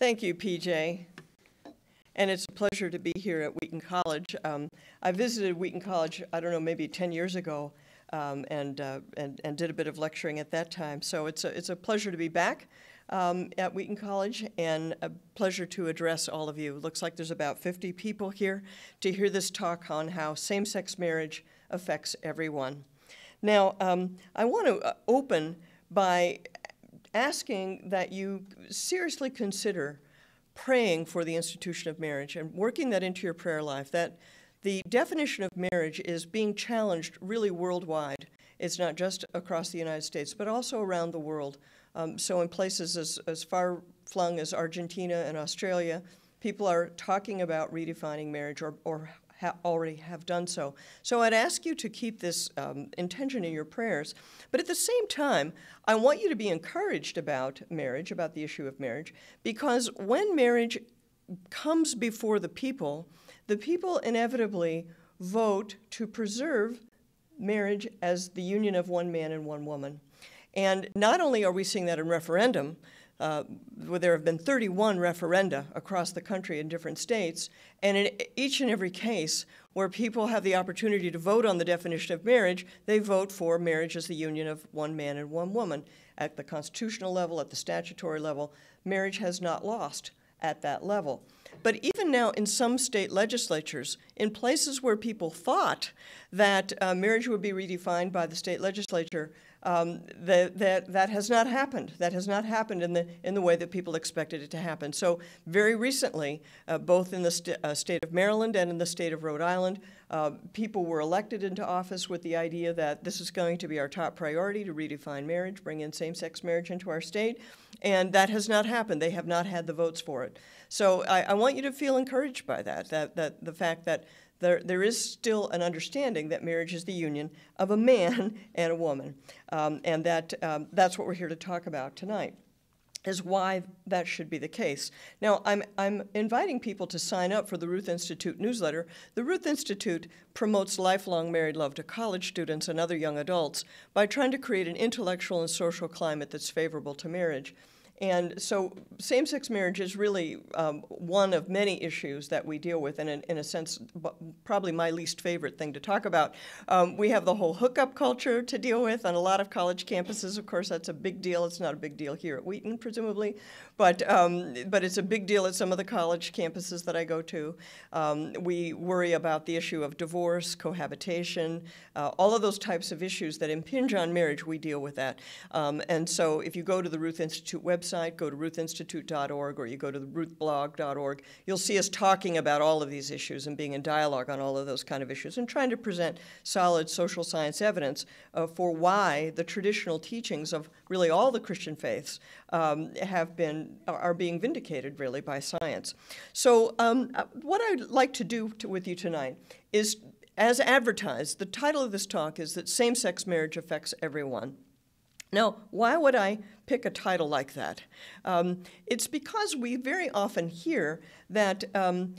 Thank you, PJ. And it's a pleasure to be here at Wheaton College. Um, I visited Wheaton College, I don't know, maybe 10 years ago, um, and, uh, and, and did a bit of lecturing at that time. So it's a, it's a pleasure to be back um, at Wheaton College and a pleasure to address all of you. Looks like there's about 50 people here to hear this talk on how same sex marriage affects everyone. Now, um, I want to uh, open by asking that you seriously consider praying for the institution of marriage and working that into your prayer life. That the definition of marriage is being challenged really worldwide. It's not just across the United States, but also around the world. Um, so, in places as, as far flung as Argentina and Australia, people are talking about redefining marriage or, or ha- already have done so. So I'd ask you to keep this um, intention in your prayers. But at the same time, I want you to be encouraged about marriage, about the issue of marriage, because when marriage comes before the people, the people inevitably vote to preserve marriage as the union of one man and one woman. And not only are we seeing that in referendum, uh, where there have been 31 referenda across the country in different states, and in each and every case where people have the opportunity to vote on the definition of marriage, they vote for marriage as the union of one man and one woman. At the constitutional level, at the statutory level, marriage has not lost at that level. But even now, in some state legislatures, in places where people thought that uh, marriage would be redefined by the state legislature, um, that, that, that has not happened. That has not happened in the, in the way that people expected it to happen. So, very recently, uh, both in the st- uh, state of Maryland and in the state of Rhode Island, uh, people were elected into office with the idea that this is going to be our top priority to redefine marriage, bring in same sex marriage into our state. And that has not happened. They have not had the votes for it. So, I, I want you to feel encouraged by that, that, that the fact that there, there is still an understanding that marriage is the union of a man and a woman. Um, and that, um, that's what we're here to talk about tonight is why that should be the case. Now, I'm, I'm inviting people to sign up for the Ruth Institute newsletter. The Ruth Institute promotes lifelong married love to college students and other young adults by trying to create an intellectual and social climate that's favorable to marriage. And so, same sex marriage is really um, one of many issues that we deal with, and in, in, a sense, probably my least favorite thing to talk about. Um, we have the whole hookup culture to deal with on a lot of college campuses. Of course, that's a big deal. It's not a big deal here at Wheaton, presumably, but, um, but it's a big deal at some of the college campuses that I go to. Um, we worry about the issue of divorce, cohabitation, uh, all of those types of issues that impinge on marriage, we deal with that. Um, and so, if you go to the Ruth Institute website, website, go to ruthinstitute.org, or you go to the ruthblog.org, you'll see us talking about all of these issues and being in dialogue on all of those kind of issues and trying to present solid social science evidence uh, for why the traditional teachings of really all the Christian faiths um, have been are being vindicated really by science. So, um, uh, what I'd like to do to, with you tonight is as advertised, the title of this talk is that same sex marriage affects everyone. Now, why would I pick a title like that? Um, it's because we very often hear that um,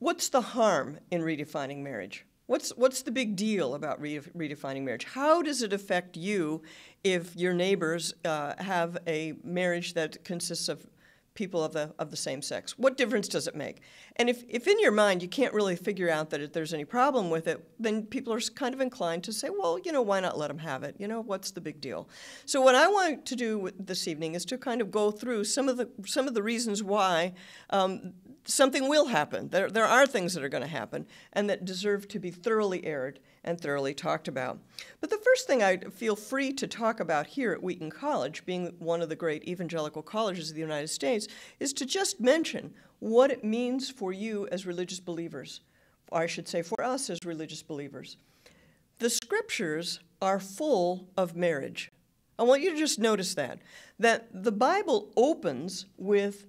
what's the harm in redefining marriage? What's, what's the big deal about re- redefining marriage? How does it affect you if your neighbors uh, have a marriage that consists of people of the of the same sex. What difference does it make? And if, if in your mind you can't really figure out that there's any problem with it, then people are kind of inclined to say, well, you know, why not let them have it? You know, what's the big deal? So what I want to do this evening is to kind of go through some of the some of the reasons why um, something will happen. There there are things that are going to happen and that deserve to be thoroughly aired and thoroughly talked about. But the first thing I feel free to talk about here at Wheaton College, being one of the great evangelical colleges of the United States, is to just mention what it means for you as religious believers, I should say for us as religious believers. The scriptures are full of marriage. I want you to just notice that. That the Bible opens with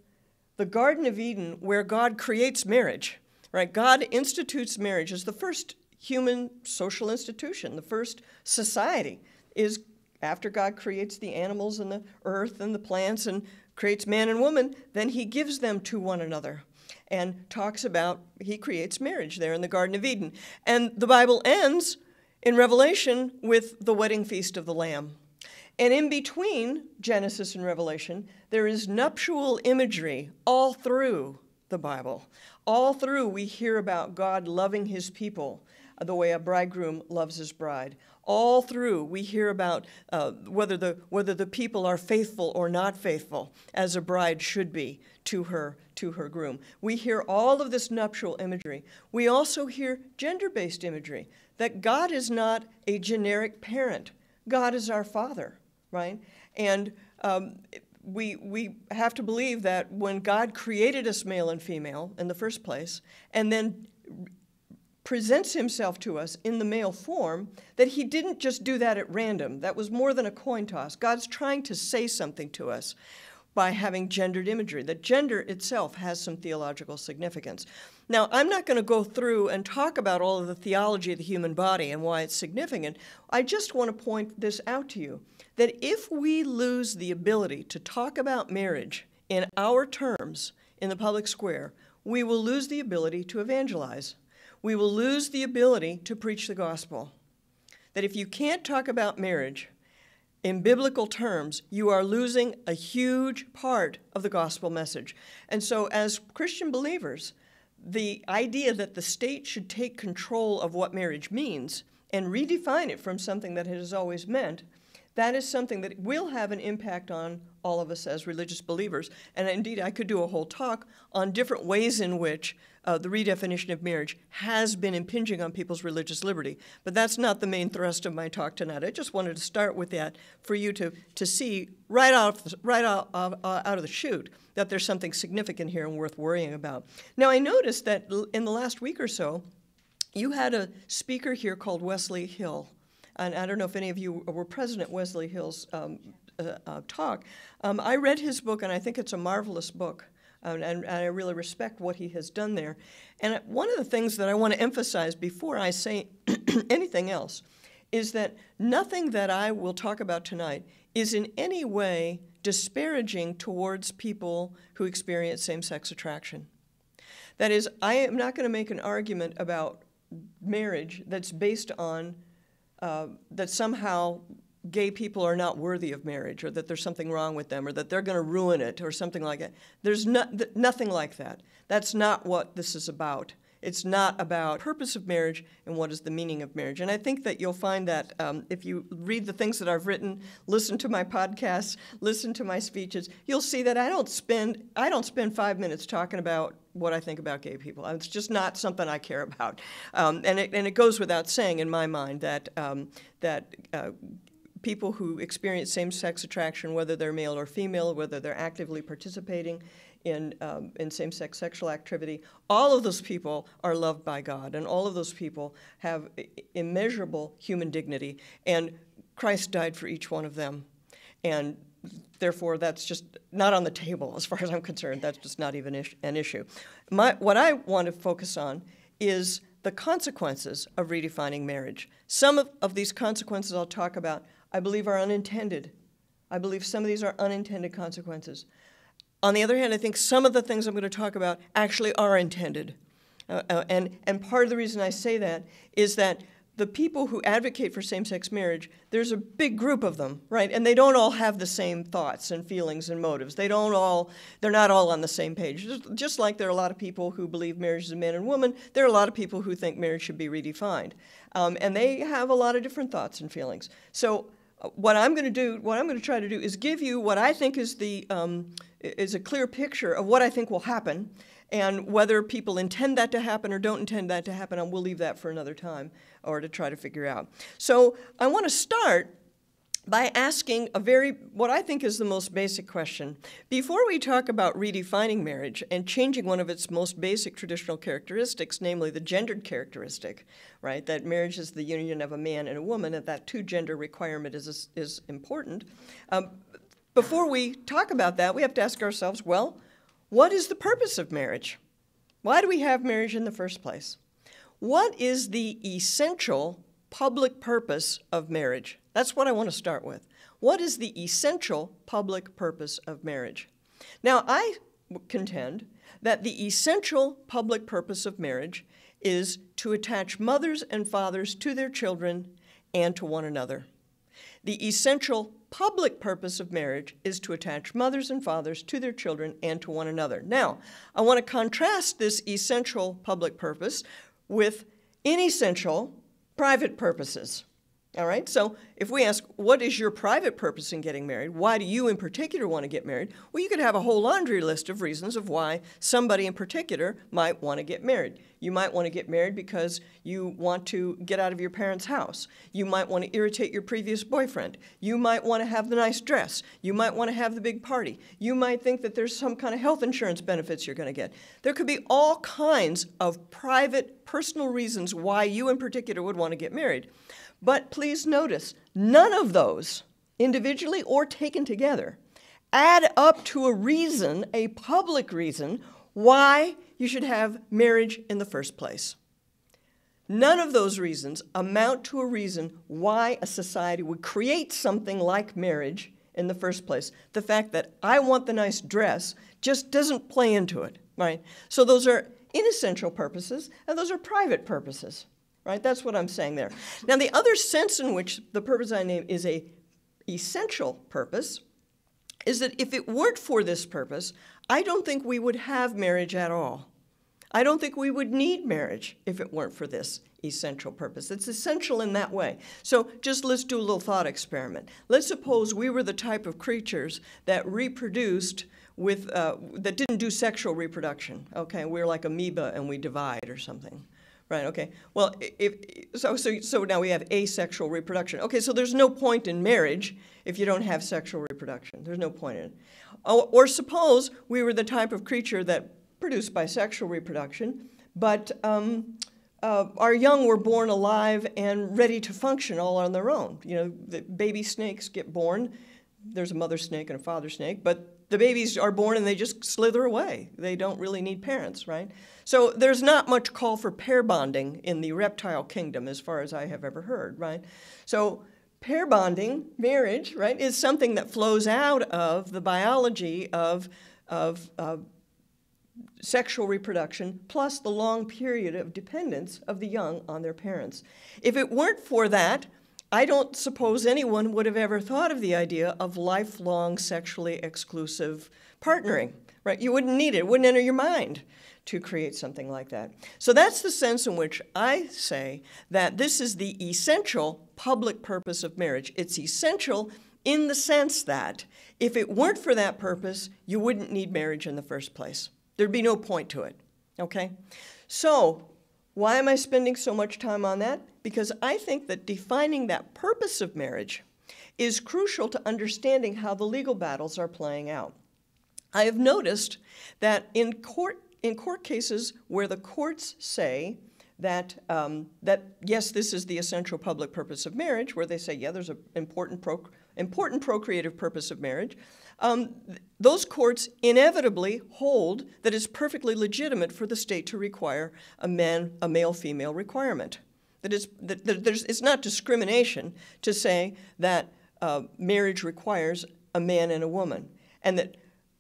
the Garden of Eden where God creates marriage, right? God institutes marriage as the first human social institution. The first society is after God creates the animals and the earth and the plants and creates man and woman, then he gives them to one another and talks about he creates marriage there in the Garden of Eden. And the Bible ends in Revelation with the wedding feast of the Lamb. And in between Genesis and Revelation, there is nuptial imagery all through the Bible. All through, we hear about God loving his people the way a bridegroom loves his bride. All through, we hear about uh, whether, the, whether the people are faithful or not faithful, as a bride should be to her, to her groom. We hear all of this nuptial imagery. We also hear gender based imagery that God is not a generic parent, God is our father, right? And um, we, we have to believe that when God created us male and female in the first place, and then presents himself to us in the male form, that he didn't just do that at random. That was more than a coin toss. God's trying to say something to us by having gendered imagery, that gender itself has some theological significance. Now, I'm not going to go through and talk about all of the theology of the human body and why it's significant. I just want to point this out to you that if we lose the ability to talk about marriage in our terms in the public square, we will lose the ability to evangelize. We will lose the ability to preach the gospel. That if you can't talk about marriage in biblical terms, you are losing a huge part of the gospel message. And so, as Christian believers, the idea that the state should take control of what marriage means and redefine it from something that it has always meant, that is something that will have an impact on all of us as religious believers. And indeed, I could do a whole talk on different ways in which uh, the redefinition of marriage has been impinging on people's religious liberty. But that's not the main thrust of my talk tonight. I just wanted to start with that for you to, to see right, out, right out, uh, out of the chute that there's something significant here and worth worrying about. Now, I noticed that in the last week or so, you had a speaker here called Wesley Hill. And I don't know if any of you were present at Wesley Hill's um, uh, uh, talk. Um, I read his book, and I think it's a marvelous book and, and, I really respect what he has done there. And one of the things that I want to emphasize before I say anything else is that nothing that I will talk about tonight is in any way disparaging towards people who experience same sex attraction. That is, I am not going to make an argument about marriage that's based on uh, that somehow gay people are not worthy of marriage or that there's something wrong with them or that they're going to ruin it or something like that. There's no, nothing like that. That's not what this is about. It's not about purpose of marriage and what is the meaning of marriage. And I think that you'll find that um, if you read the things that I've written, listen to my podcasts, listen to my speeches, you'll see that I don't spend I don't spend five minutes talking about what I think about gay people. It's just not something I care about. Um, and, it, and it goes without saying in my mind that um, that uh, people who experience same-sex attraction, whether they're male or female, whether they're actively participating in, um, in same-sex sexual activity, all of those people are loved by God, and all of those people have immeasurable human dignity, and Christ died for each one of them. And therefore, that's just not on the table as far as I'm concerned. That's just not even an issue. My, what I want to focus on is the consequences of redefining marriage. Some of, of these consequences I'll talk about I believe are unintended. I believe some of these are unintended consequences. On the other hand, I think some of the things I'm going to talk about actually are intended. Uh, uh, and, and part of the reason I say that is that the people who advocate for same sex marriage, there's a big group of them, right? And they don't all have the same thoughts and feelings and motives. They don't all, they're not all on the same page. Just, just like there are a lot of people who believe marriage is a man and woman, there are a lot of people who think marriage should be redefined. Um, and they have a lot of different thoughts and feelings. So what I'm going to do, what I'm going to try to do, is give you what I think is the um, is a clear picture of what I think will happen, and whether people intend that to happen or don't intend that to happen, and we'll leave that for another time or to try to figure out. So I want to start by asking a very, what I think is the most basic question. Before we talk about redefining marriage and changing one of its most basic traditional characteristics, namely the gendered characteristic, right, that marriage is the union of a man and a woman, and that two gender requirement is, is important, um, before we talk about that, we have to ask ourselves well, what is the purpose of marriage? Why do we have marriage in the first place? What is the essential public purpose of marriage? That's what I want to start with. What is the essential public purpose of marriage? Now, I contend that the essential public purpose of marriage is to attach mothers and fathers to their children and to one another. The essential public purpose of marriage is to attach mothers and fathers to their children and to one another. Now, I want to contrast this essential public purpose with inessential private purposes. All right, so if we ask, what is your private purpose in getting married? Why do you in particular want to get married? Well, you could have a whole laundry list of reasons of why somebody in particular might want to get married. You might want to get married because you want to get out of your parents' house. You might want to irritate your previous boyfriend. You might want to have the nice dress. You might want to have the big party. You might think that there's some kind of health insurance benefits you're going to get. There could be all kinds of private, personal reasons why you in particular would want to get married. But please notice, none of those, individually or taken together, add up to a reason, a public reason, why you should have marriage in the first place. None of those reasons amount to a reason why a society would create something like marriage in the first place. The fact that I want the nice dress just doesn't play into it, right? So those are inessential purposes, and those are private purposes right? That's what I'm saying there. Now, the other sense in which the purpose I name is a essential purpose is that if it weren't for this purpose, I don't think we would have marriage at all. I don't think we would need marriage if it weren't for this essential purpose. It's essential in that way. So just let's do a little thought experiment. Let's suppose we were the type of creatures that reproduced with uh, that didn't do sexual reproduction. Okay, we're like amoeba and we divide or something. Right. Okay. Well, if so, so so now we have asexual reproduction. Okay. So there's no point in marriage if you don't have sexual reproduction. There's no point in it. Or, or suppose we were the type of creature that produced bisexual reproduction, but um, uh, our young were born alive and ready to function all on their own. You know, the baby snakes get born. There's a mother snake and a father snake, but the babies are born and they just slither away. They don't really need parents, right? So there's not much call for pair bonding in the reptile kingdom, as far as I have ever heard, right? So pair bonding, marriage, right, is something that flows out of the biology of, of sexual reproduction plus the long period of dependence of the young on their parents. If it weren't for that, I don't suppose anyone would have ever thought of the idea of lifelong sexually exclusive partnering, right? You wouldn't need it, it wouldn't enter your mind to create something like that. So that's the sense in which I say that this is the essential public purpose of marriage. It's essential in the sense that if it weren't for that purpose, you wouldn't need marriage in the first place. There'd be no point to it, okay? So, why am I spending so much time on that? Because I think that defining that purpose of marriage is crucial to understanding how the legal battles are playing out. I have noticed that in court in court cases where the courts say that, um, that yes, this is the essential public purpose of marriage, where they say, yeah, there's an important, pro- important procreative purpose of marriage, um, those courts inevitably hold that it's perfectly legitimate for the state to require a man, a male-female requirement. That, is, that, that it's not discrimination to say that uh, marriage requires a man and a woman, and that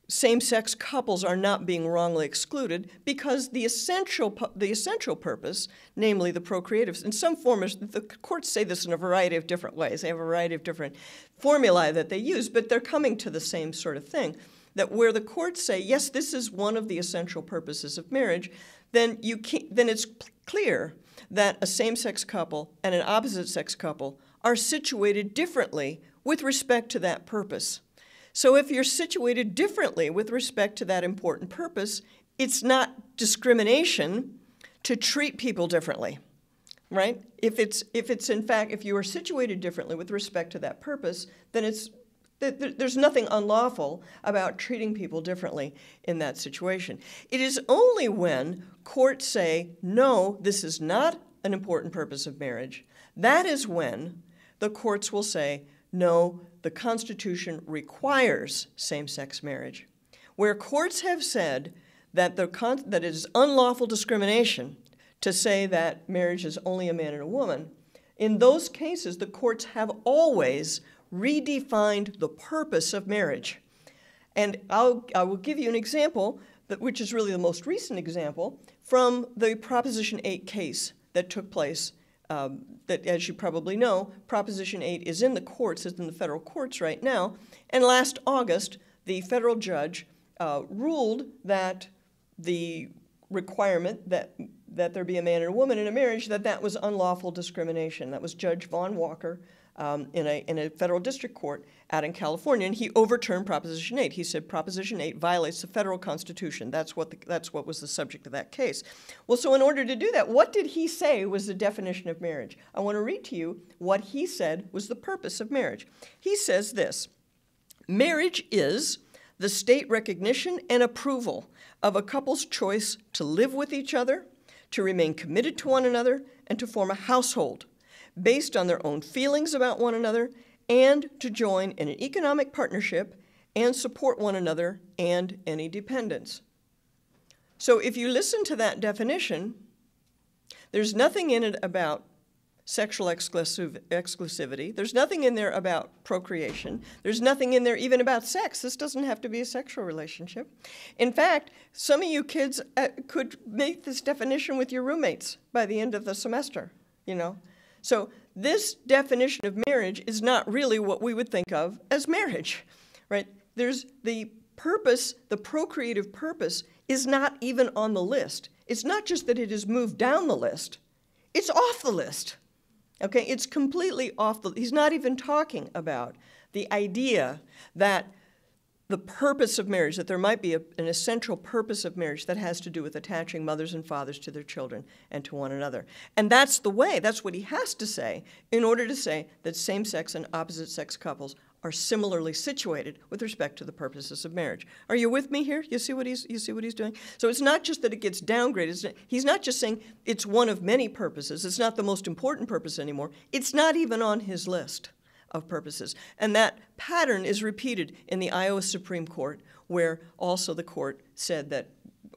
same-sex couples are not being wrongly excluded because the essential the essential purpose, namely the procreative, in some form, the courts say this in a variety of different ways. They have a variety of different formulae that they use, but they're coming to the same sort of thing. That where the courts say yes, this is one of the essential purposes of marriage, then you can, then it's clear that a same-sex couple and an opposite-sex couple are situated differently with respect to that purpose. So if you're situated differently with respect to that important purpose, it's not discrimination to treat people differently, right? If it's, if it's in fact, if you are situated differently with respect to that purpose, then it's there's nothing unlawful about treating people differently in that situation. It is only when courts say, no, this is not an important purpose of marriage, that is when the courts will say, no, the Constitution requires same sex marriage. Where courts have said that, the con- that it is unlawful discrimination to say that marriage is only a man and a woman, in those cases, the courts have always redefined the purpose of marriage. And I'll, I will give you an example, that, which is really the most recent example, from the Proposition 8 case that took place um, that, as you probably know, Proposition 8 is in the courts, it's in the federal courts right now. And last August, the federal judge uh, ruled that the requirement that that there be a man and a woman in a marriage, that that was unlawful discrimination. That was Judge Vaughn Walker um, in, a, in a federal district court out in California, and he overturned Proposition 8. He said Proposition 8 violates the federal constitution. That's what, the, that's what was the subject of that case. Well, so in order to do that, what did he say was the definition of marriage? I want to read to you what he said was the purpose of marriage. He says this Marriage is the state recognition and approval of a couple's choice to live with each other, to remain committed to one another, and to form a household based on their own feelings about one another, and to join in an economic partnership and support one another and any dependents. So if you listen to that definition, there's nothing in it about sexual exclusiv- exclusivity. There's nothing in there about procreation. There's nothing in there even about sex. This doesn't have to be a sexual relationship. In fact, some of you kids uh, could make this definition with your roommates by the end of the semester, you know. So this definition of marriage is not really what we would think of as marriage, right? There's the purpose, the procreative purpose is not even on the list. It's not just that it has moved down the list, it's off the list. Okay, it's completely off the he's not even talking about the idea that the purpose of marriage, that there might be a, an essential purpose of marriage that has to do with attaching mothers and fathers to their children and to one another. And that's the way, that's what he has to say in order to say that same sex and opposite sex couples are similarly situated with respect to the purposes of marriage. Are you with me here? You see what he's you see what he's doing? So it's not just that it gets downgraded. He's not just saying it's one of many purposes. It's not the most important purpose anymore. It's not even on his list of purposes. And that pattern is repeated in the Iowa Supreme Court, where also the court said that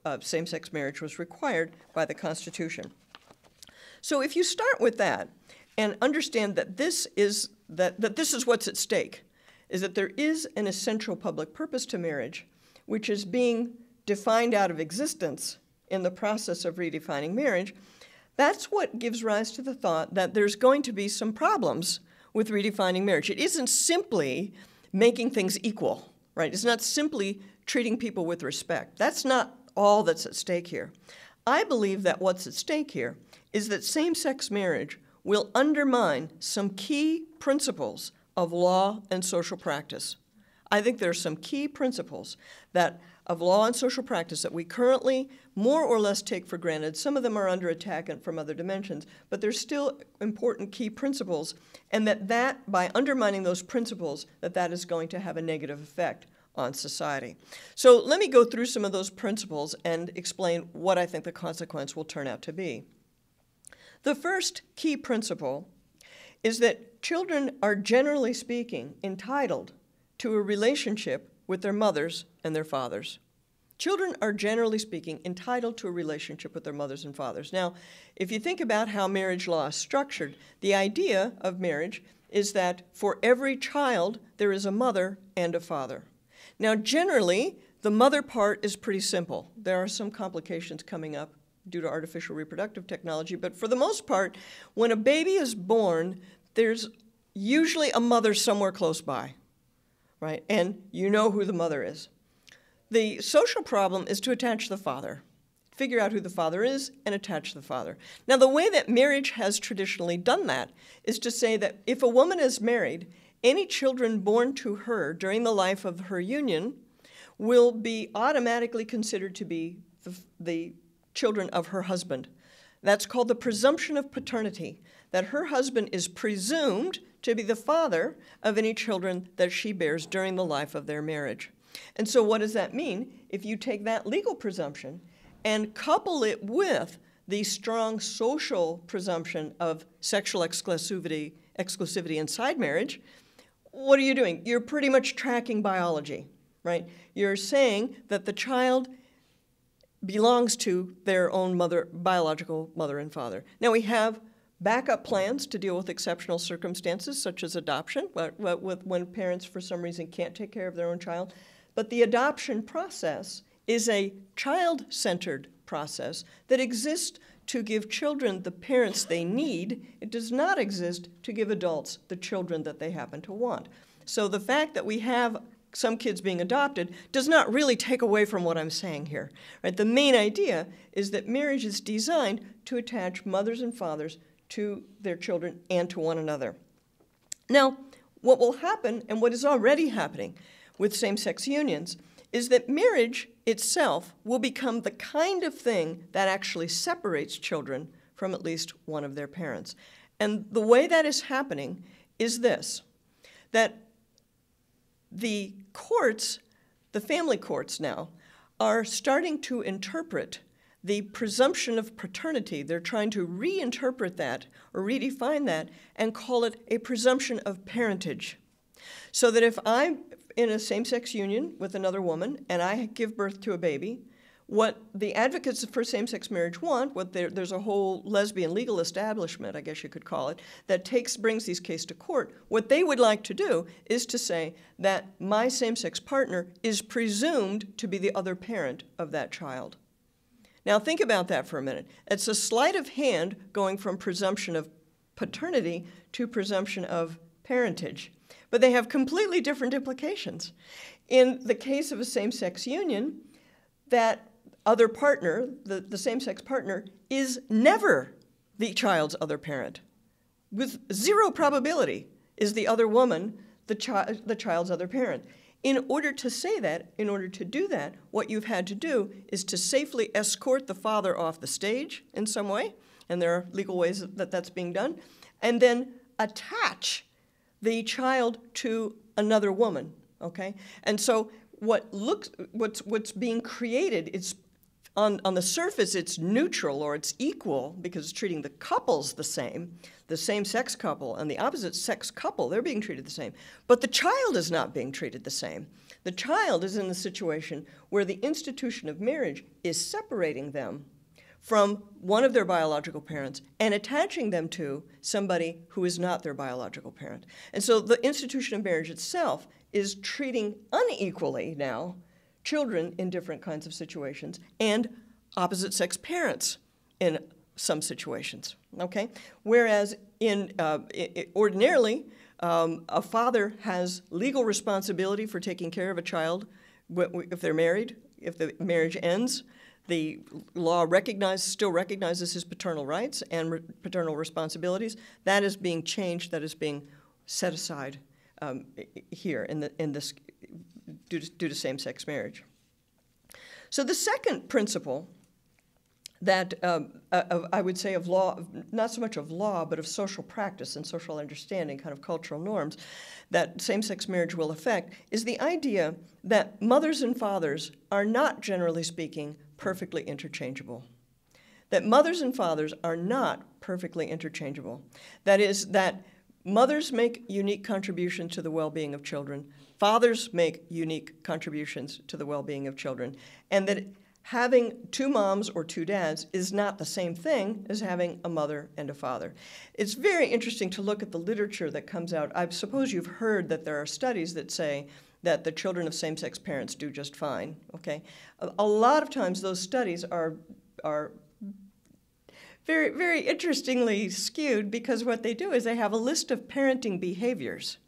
uh, same sex marriage was required by the Constitution. So if you start with that and understand that this is that, that this is what's at stake, is that there is an essential public purpose to marriage, which is being defined out of existence in the process of redefining marriage, that's what gives rise to the thought that there's going to be some problems with redefining marriage. It isn't simply making things equal, right? It's not simply treating people with respect. That's not all that's at stake here. I believe that what's at stake here is that same sex marriage will undermine some key principles of law and social practice. I think there are some key principles that of law and social practice that we currently more or less take for granted. Some of them are under attack from other dimensions, but they're still important key principles, and that that by undermining those principles, that that is going to have a negative effect on society. So let me go through some of those principles and explain what I think the consequence will turn out to be. The first key principle is that children are generally speaking entitled to a relationship with their mothers and their fathers. Children are, generally speaking, entitled to a relationship with their mothers and fathers. Now, if you think about how marriage law is structured, the idea of marriage is that for every child, there is a mother and a father. Now, generally, the mother part is pretty simple. There are some complications coming up due to artificial reproductive technology, but for the most part, when a baby is born, there's usually a mother somewhere close by right? And you know who the mother is. The social problem is to attach the father, figure out who the father is, and attach the father. Now, the way that marriage has traditionally done that is to say that if a woman is married, any children born to her during the life of her union will be automatically considered to be the, the children of her husband. That's called the presumption of paternity, that her husband is presumed to be the father of any children that she bears during the life of their marriage. And so, what does that mean? If you take that legal presumption and couple it with the strong social presumption of sexual exclusivity, exclusivity inside marriage, what are you doing? You're pretty much tracking biology, right? You're saying that the child belongs to their own mother, biological mother and father. Now we have backup plans to deal with exceptional circumstances such as adoption, when parents for some reason can't take care of their own child. But the adoption process is a child centered process that exists to give children the parents they need. It does not exist to give adults the children that they happen to want. So the fact that we have some kids being adopted does not really take away from what I'm saying here. Right? The main idea is that marriage is designed to attach mothers and fathers to their children and to one another. Now, what will happen, and what is already happening with same sex unions, is that marriage itself will become the kind of thing that actually separates children from at least one of their parents. And the way that is happening is this that the courts, the family courts now, are starting to interpret the presumption of paternity. They're trying to reinterpret that or redefine that and call it a presumption of parentage. So that if I'm in a same sex union with another woman and I give birth to a baby, what the advocates for same sex marriage want, what there's a whole lesbian legal establishment, I guess you could call it, that takes brings these cases to court. What they would like to do is to say that my same sex partner is presumed to be the other parent of that child. Now, think about that for a minute. It's a sleight of hand going from presumption of paternity to presumption of parentage but they have completely different implications. In the case of a same sex union, that other partner, the, the same sex partner, is never the child's other parent. With zero probability is the other woman the, chi- the child's other parent. In order to say that, in order to do that, what you've had to do is to safely escort the father off the stage in some way, and there are legal ways that that's being done, and then attach the child to another woman. Okay, and so what looks what's what's being created is on, on the surface it's neutral or it's equal because it's treating the couples the same the same sex couple and the opposite sex couple they're being treated the same but the child is not being treated the same the child is in the situation where the institution of marriage is separating them from one of their biological parents and attaching them to somebody who is not their biological parent. And so the institution of marriage itself is treating unequally now children in different kinds of situations and opposite sex parents in some situations. Okay? Whereas in uh, it, ordinarily, um, a father has legal responsibility for taking care of a child if they're married, if the marriage ends the law recognizes, still recognizes his paternal rights and re- paternal responsibilities. That is being changed. That is being set aside um, here in, the, in this due to, due to same-sex marriage. So the second principle that um, uh, I would say of law, not so much of law, but of social practice and social understanding, kind of cultural norms, that same sex marriage will affect, is the idea that mothers and fathers are not, generally speaking, perfectly interchangeable. That mothers and fathers are not perfectly interchangeable. That is, that mothers make unique contributions to the well being of children, fathers make unique contributions to the well being of children, and that having two moms or two dads is not the same thing as having a mother and a father. It's very interesting to look at the literature that comes out. I suppose you've heard that there are studies that say that the children of same-sex parents do just fine. Okay, a, a lot of times those studies are are very very interestingly skewed because what they do is they have a list of parenting behaviors,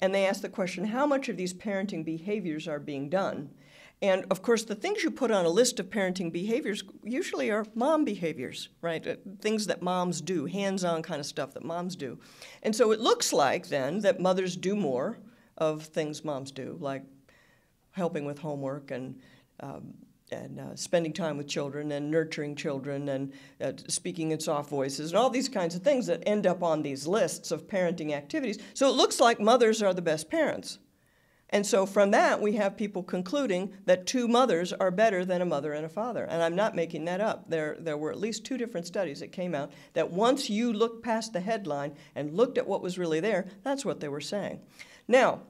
and they ask the question how much of these parenting behaviors are being done. And of course, the things you put on a list of parenting behaviors usually are mom behaviors, right? Uh, things that moms do, hands on kind of stuff that moms do. And so it looks like then that mothers do more of things moms do, like helping with homework and um, and uh, spending time with children and nurturing children and uh, speaking in soft voices and all these kinds of things that end up on these lists of parenting activities. So it looks like mothers are the best parents. And so from that, we have people concluding that two mothers are better than a mother and a father. And I'm not making that up. There, there were at least two different studies that came out that once you looked past the headline and looked at what was really there, that's what they were saying. Now,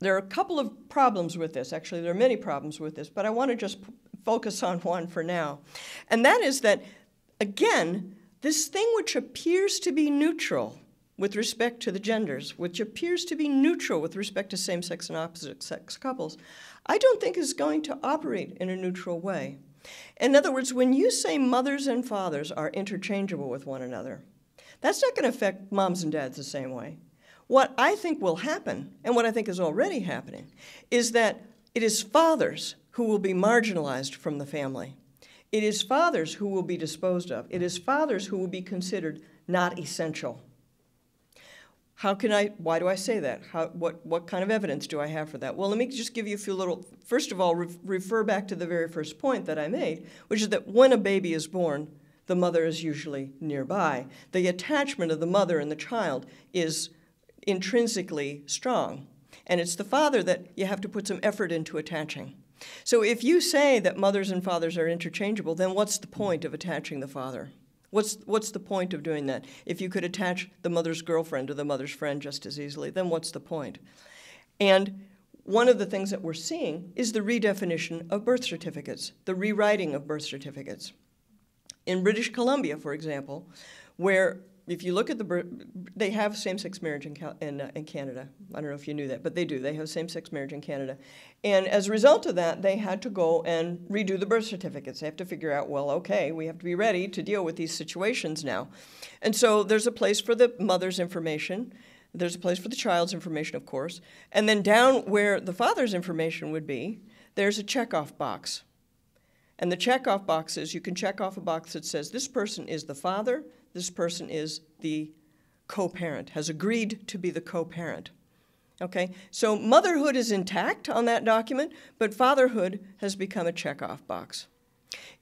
there are a couple of problems with this. Actually, there are many problems with this, but I want to just focus on one for now. And that is that, again, this thing which appears to be neutral, with respect to the genders, which appears to be neutral with respect to same sex and opposite sex couples, I don't think is going to operate in a neutral way. In other words, when you say mothers and fathers are interchangeable with one another, that's not going to affect moms and dads the same way. What I think will happen, and what I think is already happening, is that it is fathers who will be marginalized from the family. It is fathers who will be disposed of. It is fathers who will be considered not essential. How can I, why do I say that? How, what, what kind of evidence do I have for that? Well, let me just give you a few little, first of all, re refer back to the very first point that I made, which is that when a baby is born, the mother is usually nearby. The attachment of the mother and the child is intrinsically strong. And it's the father that you have to put some effort into attaching. So if you say that mothers and fathers are interchangeable, then what's the point of attaching the father? What's, what's the point of doing that? If you could attach the mother's girlfriend to the mother's friend just as easily, then what's the point? And one of the things that we're seeing is the redefinition of birth certificates, the rewriting of birth certificates. In British Columbia, for example, where if you look at the, they have same-sex marriage in, in, uh, in, Canada. I don't know if you knew that, but they do. They have same-sex marriage in Canada. And as a result of that, they had to go and redo the birth certificates. They have to figure out, well, okay, we have to be ready to deal with these situations now. And so there's a place for the mother's information. There's a place for the child's information, of course. And then down where the father's information would be, there's a checkoff box. And the checkoff boxes, you can check off a box that says this person is the father, this person is the co-parent, has agreed to be the co-parent. Okay, so motherhood is intact on that document, but fatherhood has become a checkoff box.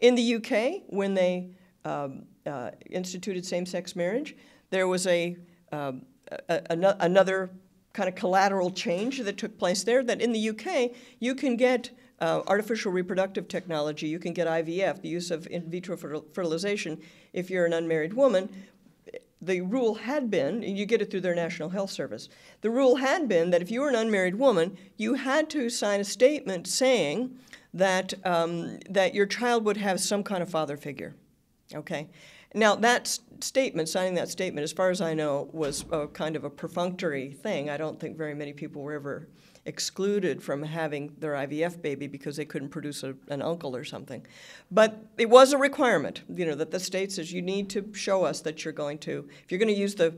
In the UK, when they um, uh, instituted same-sex marriage, there was a, um, a, a, another kind of collateral change that took place there. That in the UK, you can get uh, artificial reproductive technology, you can get IVF, the use of in vitro fertilization, if you're an unmarried woman. The rule had been, you get it through their National Health Service, the rule had been that if you were an unmarried woman, you had to sign a statement saying that, um, that your child would have some kind of father figure. Okay? Now, that statement, signing that statement, as far as I know, was a kind of a perfunctory thing. I don't think very many people were ever excluded from having their IVF baby because they couldn't produce a, an uncle or something. But it was a requirement, you know, that the state says you need to show us that you're going to, if you're going to use the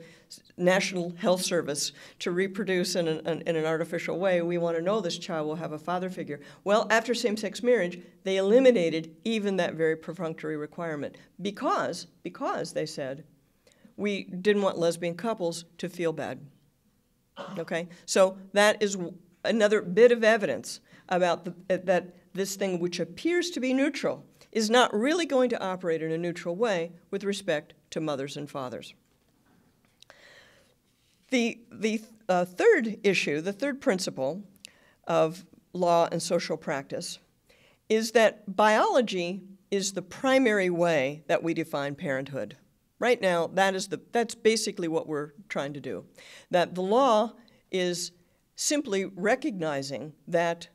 National Health Service to reproduce in an, in an artificial way, we want to know this child will have a father figure. Well, after same-sex marriage, they eliminated even that very perfunctory requirement because, because they said, we didn't want lesbian couples to feel bad. Okay, so that is another bit of evidence about the, that this thing, which appears to be neutral, is not really going to operate in a neutral way with respect to mothers and fathers. The, the uh, third issue, the third principle of law and social practice, is that biology is the primary way that we define parenthood. Right now, that is the, that's basically what we're trying to do. That the law is simply recognizing that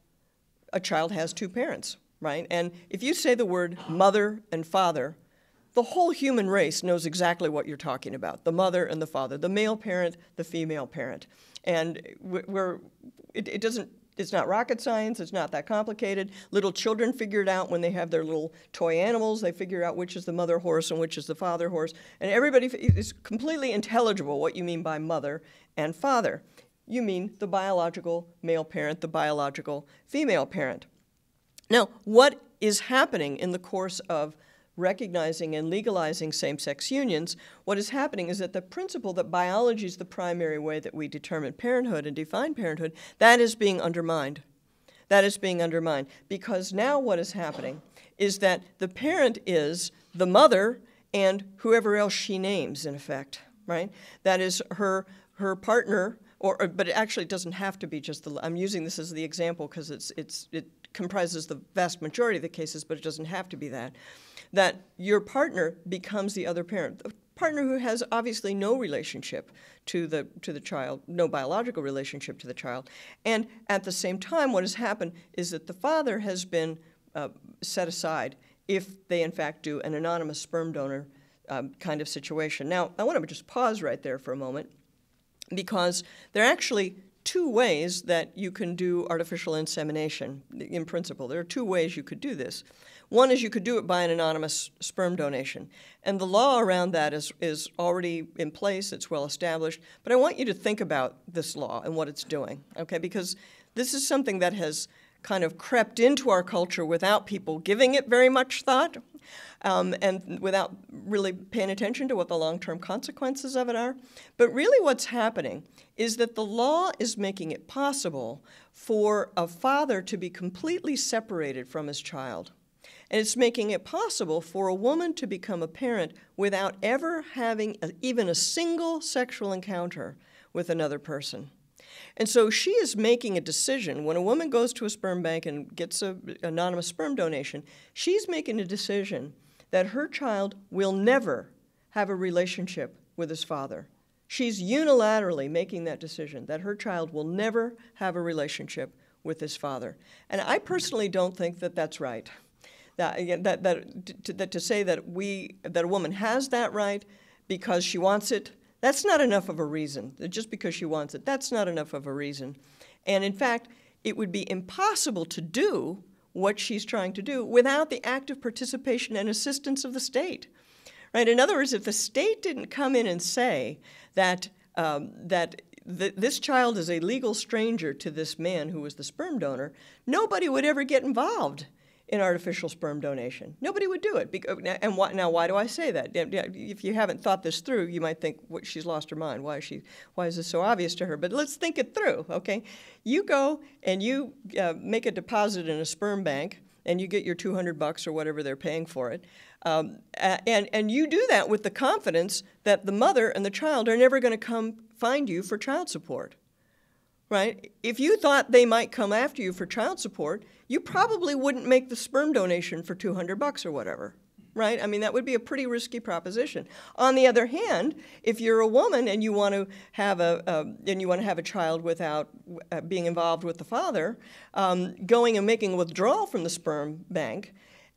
a child has two parents, right? And if you say the word mother and father, the whole human race knows exactly what you're talking about the mother and the father, the male parent, the female parent. And we're, it, it doesn't it's not rocket science, it's not that complicated. Little children figure it out when they have their little toy animals. They figure out which is the mother horse and which is the father horse. And everybody is completely intelligible what you mean by mother and father you mean the biological male parent, the biological female parent. Now, what is happening in the course of recognizing and legalizing same-sex unions, what is happening is that the principle that biology is the primary way that we determine parenthood and define parenthood, that is being undermined. That is being undermined because now what is happening is that the parent is the mother and whoever else she names, in effect, right? That is her, her partner or, or, but it actually doesn't have to be just the, I'm using this as the example because it's, it's, it comprises the vast majority of the cases, but it doesn't have to be that, that your partner becomes the other parent. The partner who has obviously no relationship to the, to the child, no biological relationship to the child. And at the same time, what has happened is that the father has been uh, set aside if they in fact do an anonymous sperm donor um, kind of situation. Now, I want to just pause right there for a moment because there are actually two ways that you can do artificial insemination in principle. There are two ways you could do this. One is you could do it by an anonymous sperm donation. And the law around that is, is already in place, it's well established. But I want you to think about this law and what it's doing, okay? Because this is something that has kind of crept into our culture without people giving it very much thought um, and without really paying attention to what the long term consequences of it are. But really, what's happening is that the law is making it possible for a father to be completely separated from his child. And it's making it possible for a woman to become a parent without ever having a, even a single sexual encounter with another person. And so she is making a decision. When a woman goes to a sperm bank and gets an anonymous sperm donation, she's making a decision that her child will never have a relationship with his father. She's unilaterally making that decision that her child will never have a relationship with his father. And I personally don't think that that's right. That, that, that, to, that to say that, we, that a woman has that right because she wants it that's not enough of a reason. Just because she wants it, that's not enough of a reason. And in fact, it would be impossible to do what she's trying to do without the active participation and assistance of the state. Right? In other words, if the state didn't come in and say that um, that th- this child is a legal stranger to this man who was the sperm donor, nobody would ever get involved in artificial sperm donation. Nobody would do it. And now, why do I say that? If you haven't thought this through, you might think well, she's lost her mind. Why is she? Why is this so obvious to her? But let's think it through. Okay, you go and you uh, make a deposit in a sperm bank, and you get your 200 bucks or whatever they're paying for it. Um, and, and you do that with the confidence that the mother and the child are never going to come find you for child support right? If you thought they might come after you for child support, you probably wouldn't make the sperm donation for 200 bucks or whatever, right? I mean, that would be a pretty risky proposition. On the other hand, if you're a woman and you want to have a, a and you want to have a child without uh, being involved with the father, um, going and making a withdrawal from the sperm bank.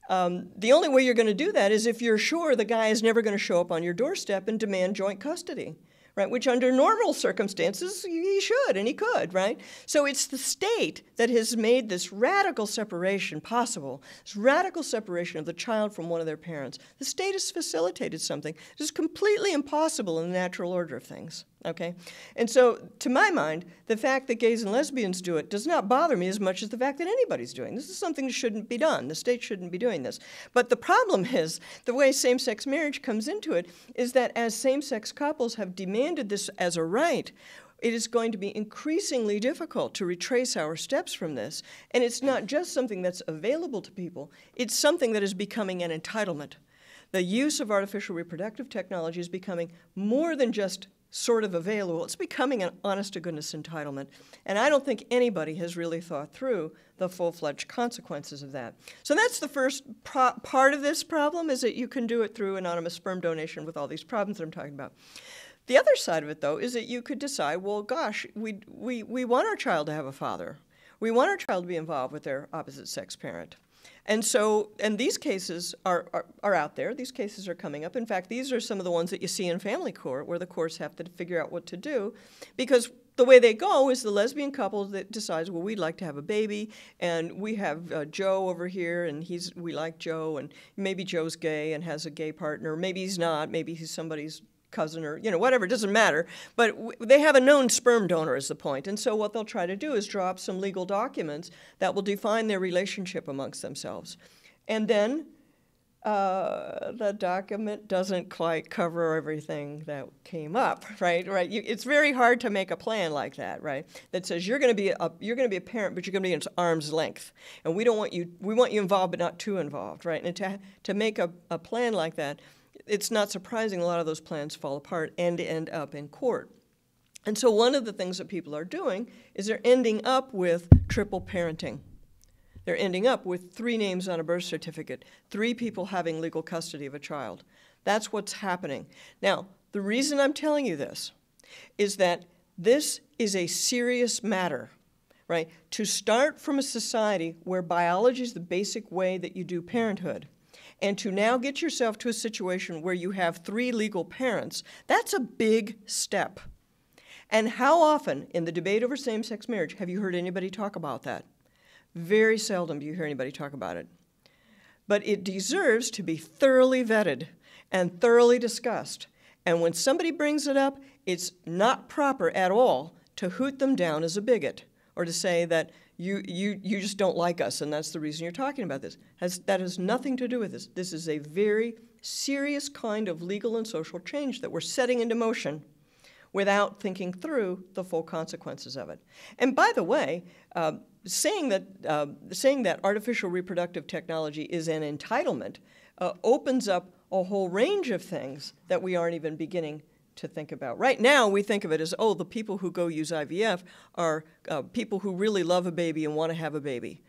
Um, the only way you're going to do that is if you're sure the guy is never going to show up on your doorstep and demand joint custody right? Which under normal circumstances he should and he could, right? So it's the state that has made this radical separation possible, this radical separation of the child from one of their parents. The state has facilitated something that is completely impossible in the natural order of things. Okay? And so, to my mind, the fact that gays and lesbians do it does not bother me as much as the fact that anybody's doing this. is something that shouldn't be done. The state shouldn't be doing this. But the problem is the way same sex marriage comes into it is that as same sex couples have demanded this as a right, it is going to be increasingly difficult to retrace our steps from this. And it's not just something that's available to people, it's something that is becoming an entitlement. The use of artificial reproductive technology is becoming more than just sort of available. It's becoming an honest to goodness entitlement. And I don't think anybody has really thought through the full fledged consequences of that. So that's the first part of this problem is that you can do it through anonymous sperm donation with all these problems that I'm talking about. The other side of it, though, is that you could decide, well, gosh, we, we, we want our child to have a father. We want our child to be involved with their opposite sex parent. And so, and these cases are, are, are, out there. These cases are coming up. In fact, these are some of the ones that you see in family court where the courts have to figure out what to do because the way they go is the lesbian couple that decides, well, we'd like to have a baby, and we have uh, Joe over here, and he's we like Joe, and maybe Joe's gay and has a gay partner, maybe he's not, maybe he's somebody's cousin or you know whatever it doesn't matter. But they have a known sperm donor is the point. And so what they'll try to do is draw up some legal documents that will define their relationship amongst themselves. And then uh, the document doesn't quite cover everything that came up right right? You, it's very hard to make a plan like that right? That says you're going to be a you're going to be a parent but you're going to be at arm's length. And we don't want you we want you involved but not too involved right? And to, to make a, a plan like that it's not surprising a lot of those plans fall apart and end up in court. And so, one of the things that people are doing is they're ending up with triple parenting. They're ending up with three names on a birth certificate, three people having legal custody of a child. That's what's happening. Now, the reason I'm telling you this is that this is a serious matter, right? To start from a society where biology is the basic way that you do parenthood and to now get yourself to a situation where you have three legal parents, that's a big step. And how often in the debate over same sex marriage have you heard anybody talk about that? Very seldom do you hear anybody talk about it. But it deserves to be thoroughly vetted and thoroughly discussed. And when somebody brings it up, it's not proper at all to hoot them down as a bigot or to say that you, you, you just don't like us and that's the reason you're talking about this. Has, that has nothing to do with this. This is a very serious kind of legal and social change that we're setting into motion without thinking through the full consequences of it. And by the way, uh, saying, that, uh, saying that artificial reproductive technology is an entitlement uh, opens up a whole range of things that we aren't even beginning to think about. Right now, we think of it as, oh, the people who go use IVF are uh, people who really love a baby and want to have a baby.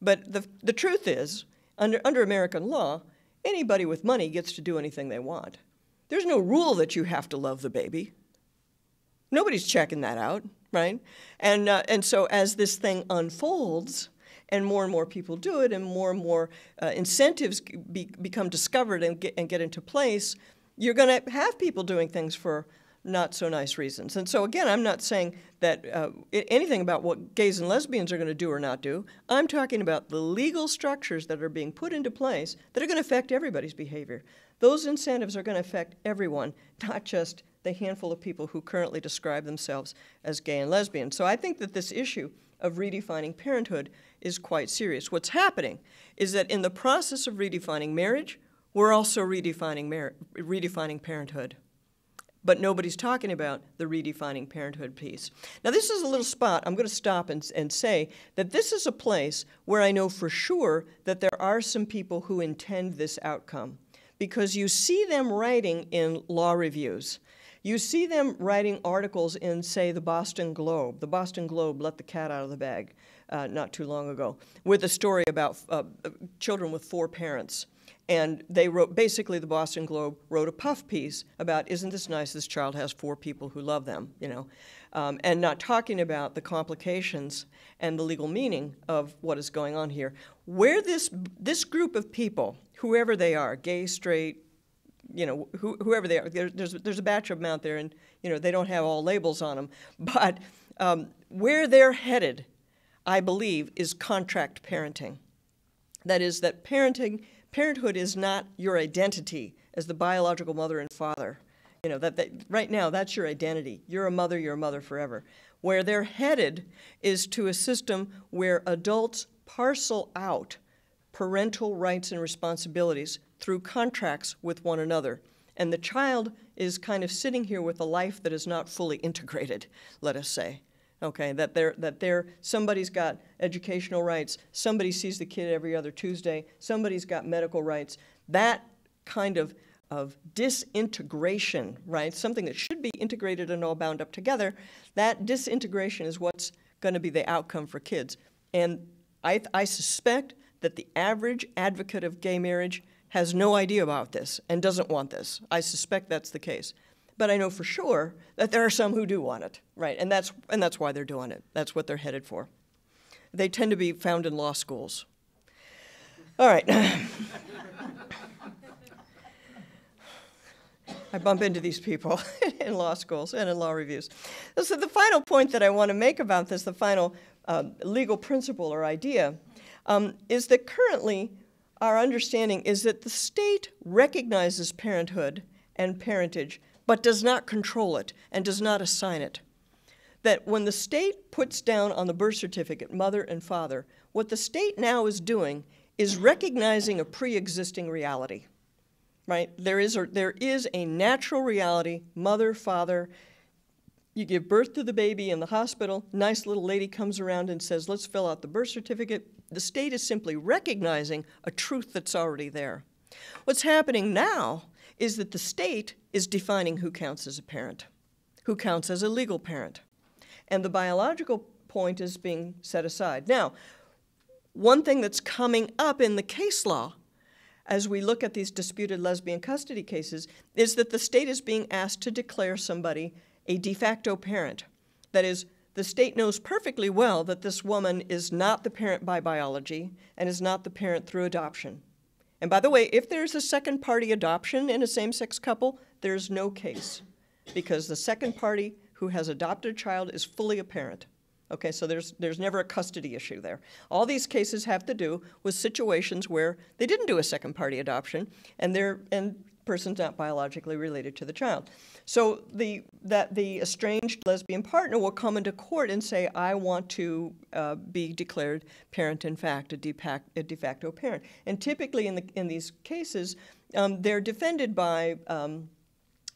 But the, the truth is, under, under American law, anybody with money gets to do anything they want. There's no rule that you have to love the baby. Nobody's checking that out, right? And, uh, and so as this thing unfolds, and more and more people do it, and more and more uh, incentives be, become discovered and get, and get into place, you're going to have people doing things for not so nice reasons. And so, again, I'm not saying that uh, anything about what gays and lesbians are going to do or not do. I'm talking about the legal structures that are being put into place that are going to affect everybody's behavior. Those incentives are going to affect everyone, not just the handful of people who currently describe themselves as gay and lesbian. So I think that this issue of redefining parenthood is quite serious. What's happening is that in the process of redefining marriage, we're also redefining, redefining parenthood. But nobody's talking about the redefining parenthood piece. Now, this is a little spot. I'm going to stop and, and say that this is a place where I know for sure that there are some people who intend this outcome because you see them writing in law reviews. You see them writing articles in, say, the Boston Globe. The Boston Globe let the cat out of the bag uh, not too long ago with a story about uh, children with four parents. And they wrote, basically, the Boston Globe wrote a puff piece about, isn't this nice? This child has four people who love them, you know, um, and not talking about the complications and the legal meaning of what is going on here. Where this this group of people, whoever they are, gay, straight, you know, who, whoever they are. There, there's, there's a batch of them out there, and you know, they don't have all labels on them. But um, where they're headed, I believe, is contract parenting. That is, that parenting, parenthood is not your identity as the biological mother and father. You know, that, that right now that's your identity. You're a mother, you're a mother forever. Where they're headed is to a system where adults parcel out parental rights and responsibilities through contracts with one another. And the child is kind of sitting here with a life that is not fully integrated, let us say. Okay, that they're, that they're, somebody's got educational rights, somebody sees the kid every other Tuesday, somebody's got medical rights. That kind of, of disintegration, right, something that should be integrated and all bound up together, that disintegration is what's going to be the outcome for kids. And I, I suspect that the average advocate of gay marriage has no idea about this and doesn't want this. I suspect that's the case. But I know for sure that there are some who do want it, right? And that's, and that's why they're doing it. That's what they're headed for. They tend to be found in law schools. All right. I bump into these people in law schools and in law reviews. So, the final point that I want to make about this, the final uh, legal principle or idea, um, is that currently our understanding is that the state recognizes parenthood and parentage, but does not control it and does not assign it. That when the state puts down on the birth certificate mother and father, what the state now is doing is recognizing a pre existing reality. Right? There is, a, there is a natural reality, mother, father, you give birth to the baby in the hospital, nice little lady comes around and says, Let's fill out the birth certificate. The state is simply recognizing a truth that's already there. What's happening now is that the state is defining who counts as a parent, who counts as a legal parent. And the biological point is being set aside. Now, one thing that's coming up in the case law as we look at these disputed lesbian custody cases is that the state is being asked to declare somebody a de facto parent. That is, the state knows perfectly well that this woman is not the parent by biology and is not the parent through adoption. And by the way, if there's a second party adoption in a same sex couple, there's no case because the second party who has adopted a child is fully a parent. Okay, so there's, there's never a custody issue there. All these cases have to do with situations where they didn't do a second party adoption and they're, and person's not biologically related to the child. So the, that the estranged lesbian partner will come into court and say, I want to uh, be declared parent in fact, a de, a de, facto parent. And typically in, the, in these cases, um, they're defended by um,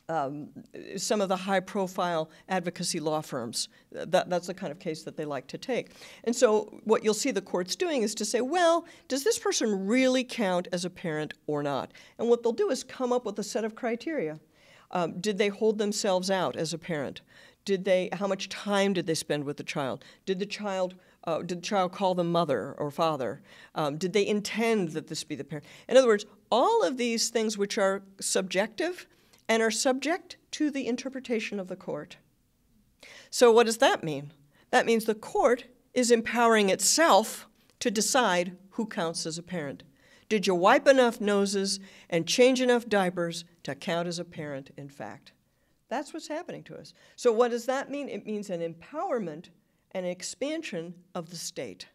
um, some of the high profile advocacy law firms. That, that's the kind of case that they like to take. And so, what you'll see the courts doing is to say, well, does this person really count as a parent or not? And what they'll do is come up with a set of criteria. Um, did they hold themselves out as a parent? Did they? How much time did they spend with the child? Did the child? Uh, did the child call them mother or father? Um, did they intend that this be the parent? In other words, all of these things which are subjective and are subject to the interpretation of the court. So, what does that mean? That means the court is empowering itself to decide who counts as a parent. Did you wipe enough noses and change enough diapers to count as a parent, in fact? That's what's happening to us. So, what does that mean? It means an empowerment and an expansion of the state.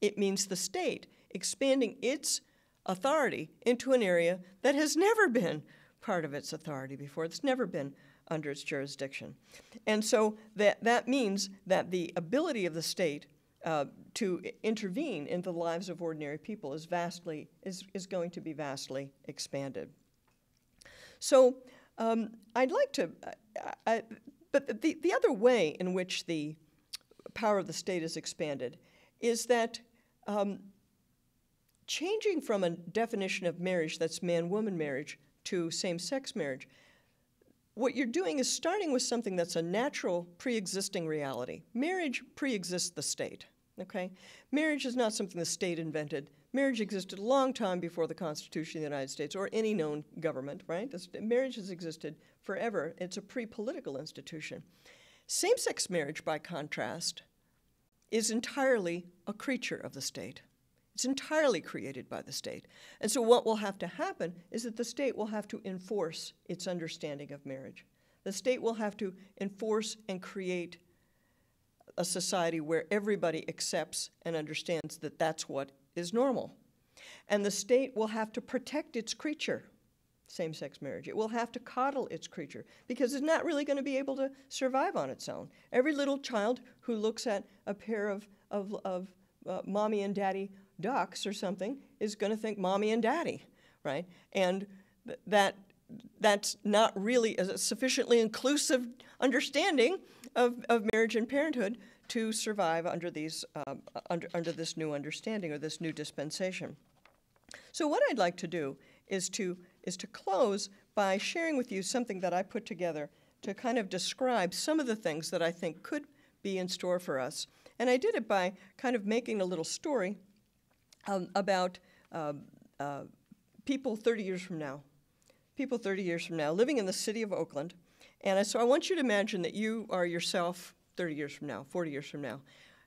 It means the state expanding its authority into an area that has never been part of its authority before. It's never been under its jurisdiction. And so that, that means that the ability of the state uh, to intervene in the lives of ordinary people is vastly is, is going to be vastly expanded. So um, I'd like to, I, I, but the, the other way in which the power of the state is expanded is that um, changing from a definition of marriage that's man-woman marriage to same sex marriage, what you're doing is starting with something that's a natural pre existing reality. Marriage pre exists the state. Okay? Marriage is not something the state invented. Marriage existed a long time before the Constitution of the United States or any known government, right? This, marriage has existed forever. It's a pre political institution. Same sex marriage, by contrast, is entirely a creature of the state. It's entirely created by the state. And so, what will have to happen is that the state will have to enforce its understanding of marriage. The state will have to enforce and create a society where everybody accepts and understands that that's what is normal. And the state will have to protect its creature, same sex marriage. It will have to coddle its creature because it's not really going to be able to survive on its own. Every little child who looks at a pair of, of, of uh, mommy and daddy ducks or something is going to think mommy and daddy, right? And th- that that's not really a sufficiently inclusive understanding of, of marriage and parenthood to survive under these uh, under, under this new understanding or this new dispensation. So what I'd like to do is to is to close by sharing with you something that I put together to kind of describe some of the things that I think could be in store for us. And I did it by kind of making a little story um, about uh, uh, people 30 years from now. People 30 years from now living in the city of Oakland. And I, so I want you to imagine that you are yourself 30 years from now, 40 years from now,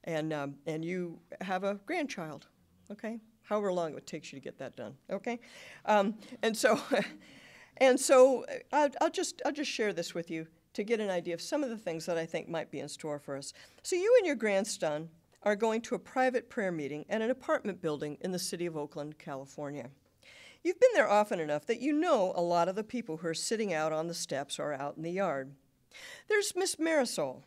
and, um, and you have a grandchild, okay? However long it takes you to get that done, okay? Um, and so, and so uh, I'll, I'll, just, I'll just share this with you to get an idea of some of the things that I think might be in store for us. So you and your grandson are going to a private prayer meeting at an apartment building in the city of Oakland, California. You've been there often enough that you know a lot of the people who are sitting out on the steps or out in the yard. There's Miss Marisol.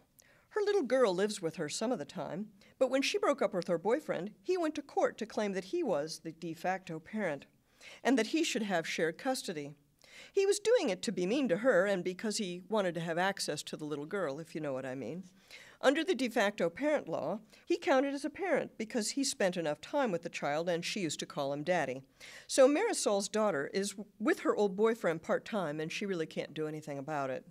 Her little girl lives with her some of the time, but when she broke up with her boyfriend, he went to court to claim that he was the de facto parent and that he should have shared custody. He was doing it to be mean to her and because he wanted to have access to the little girl, if you know what I mean. Under the de facto parent law, he counted as a parent because he spent enough time with the child and she used to call him daddy. So Marisol's daughter is with her old boyfriend part time and she really can't do anything about it.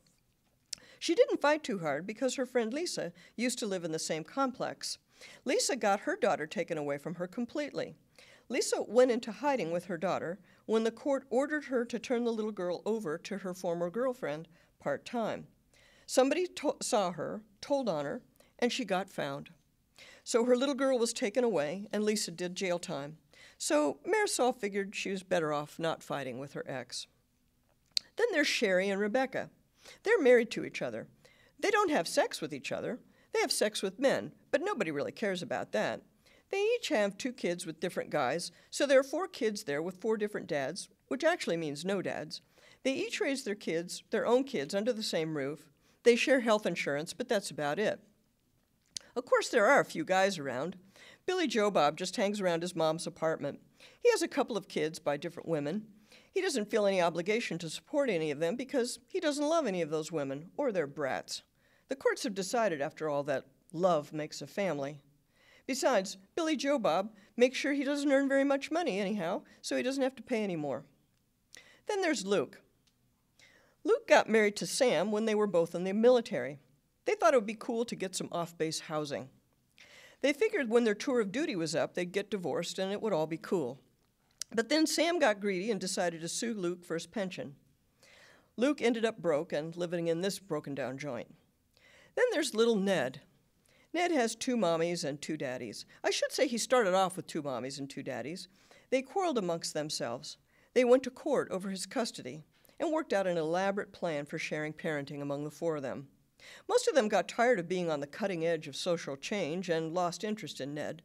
She didn't fight too hard because her friend Lisa used to live in the same complex. Lisa got her daughter taken away from her completely. Lisa went into hiding with her daughter when the court ordered her to turn the little girl over to her former girlfriend part time. Somebody saw her, told on her, and she got found. So her little girl was taken away, and Lisa did jail time. So Marisol figured she was better off not fighting with her ex. Then there's Sherry and Rebecca. They're married to each other. They don't have sex with each other. They have sex with men, but nobody really cares about that. They each have two kids with different guys, so there are four kids there with four different dads, which actually means no dads. They each raise their kids, their own kids, under the same roof. They share health insurance, but that's about it. Of course, there are a few guys around. Billy Joe Bob just hangs around his mom's apartment. He has a couple of kids by different women. He doesn't feel any obligation to support any of them because he doesn't love any of those women or their brats. The courts have decided, after all, that love makes a family. Besides, Billy Joe Bob makes sure he doesn't earn very much money anyhow, so he doesn't have to pay any more. Then there's Luke. Luke got married to Sam when they were both in the military. They thought it would be cool to get some off base housing. They figured when their tour of duty was up, they'd get divorced and it would all be cool. But then Sam got greedy and decided to sue Luke for his pension. Luke ended up broke and living in this broken down joint. Then there's little Ned. Ned has two mommies and two daddies. I should say he started off with two mommies and two daddies. They quarreled amongst themselves. They went to court over his custody and worked out an elaborate plan for sharing parenting among the four of them. Most of them got tired of being on the cutting edge of social change and lost interest in Ned.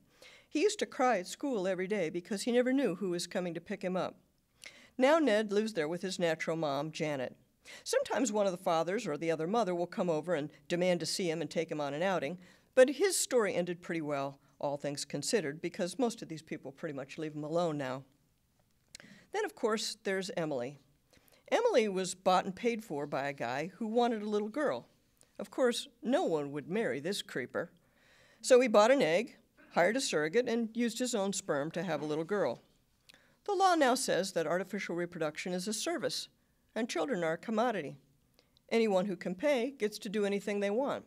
He used to cry at school every day because he never knew who was coming to pick him up. Now Ned lives there with his natural mom, Janet. Sometimes one of the fathers or the other mother will come over and demand to see him and take him on an outing, but his story ended pretty well, all things considered, because most of these people pretty much leave him alone now. Then, of course, there's Emily. Emily was bought and paid for by a guy who wanted a little girl. Of course, no one would marry this creeper. So he bought an egg, hired a surrogate, and used his own sperm to have a little girl. The law now says that artificial reproduction is a service, and children are a commodity. Anyone who can pay gets to do anything they want.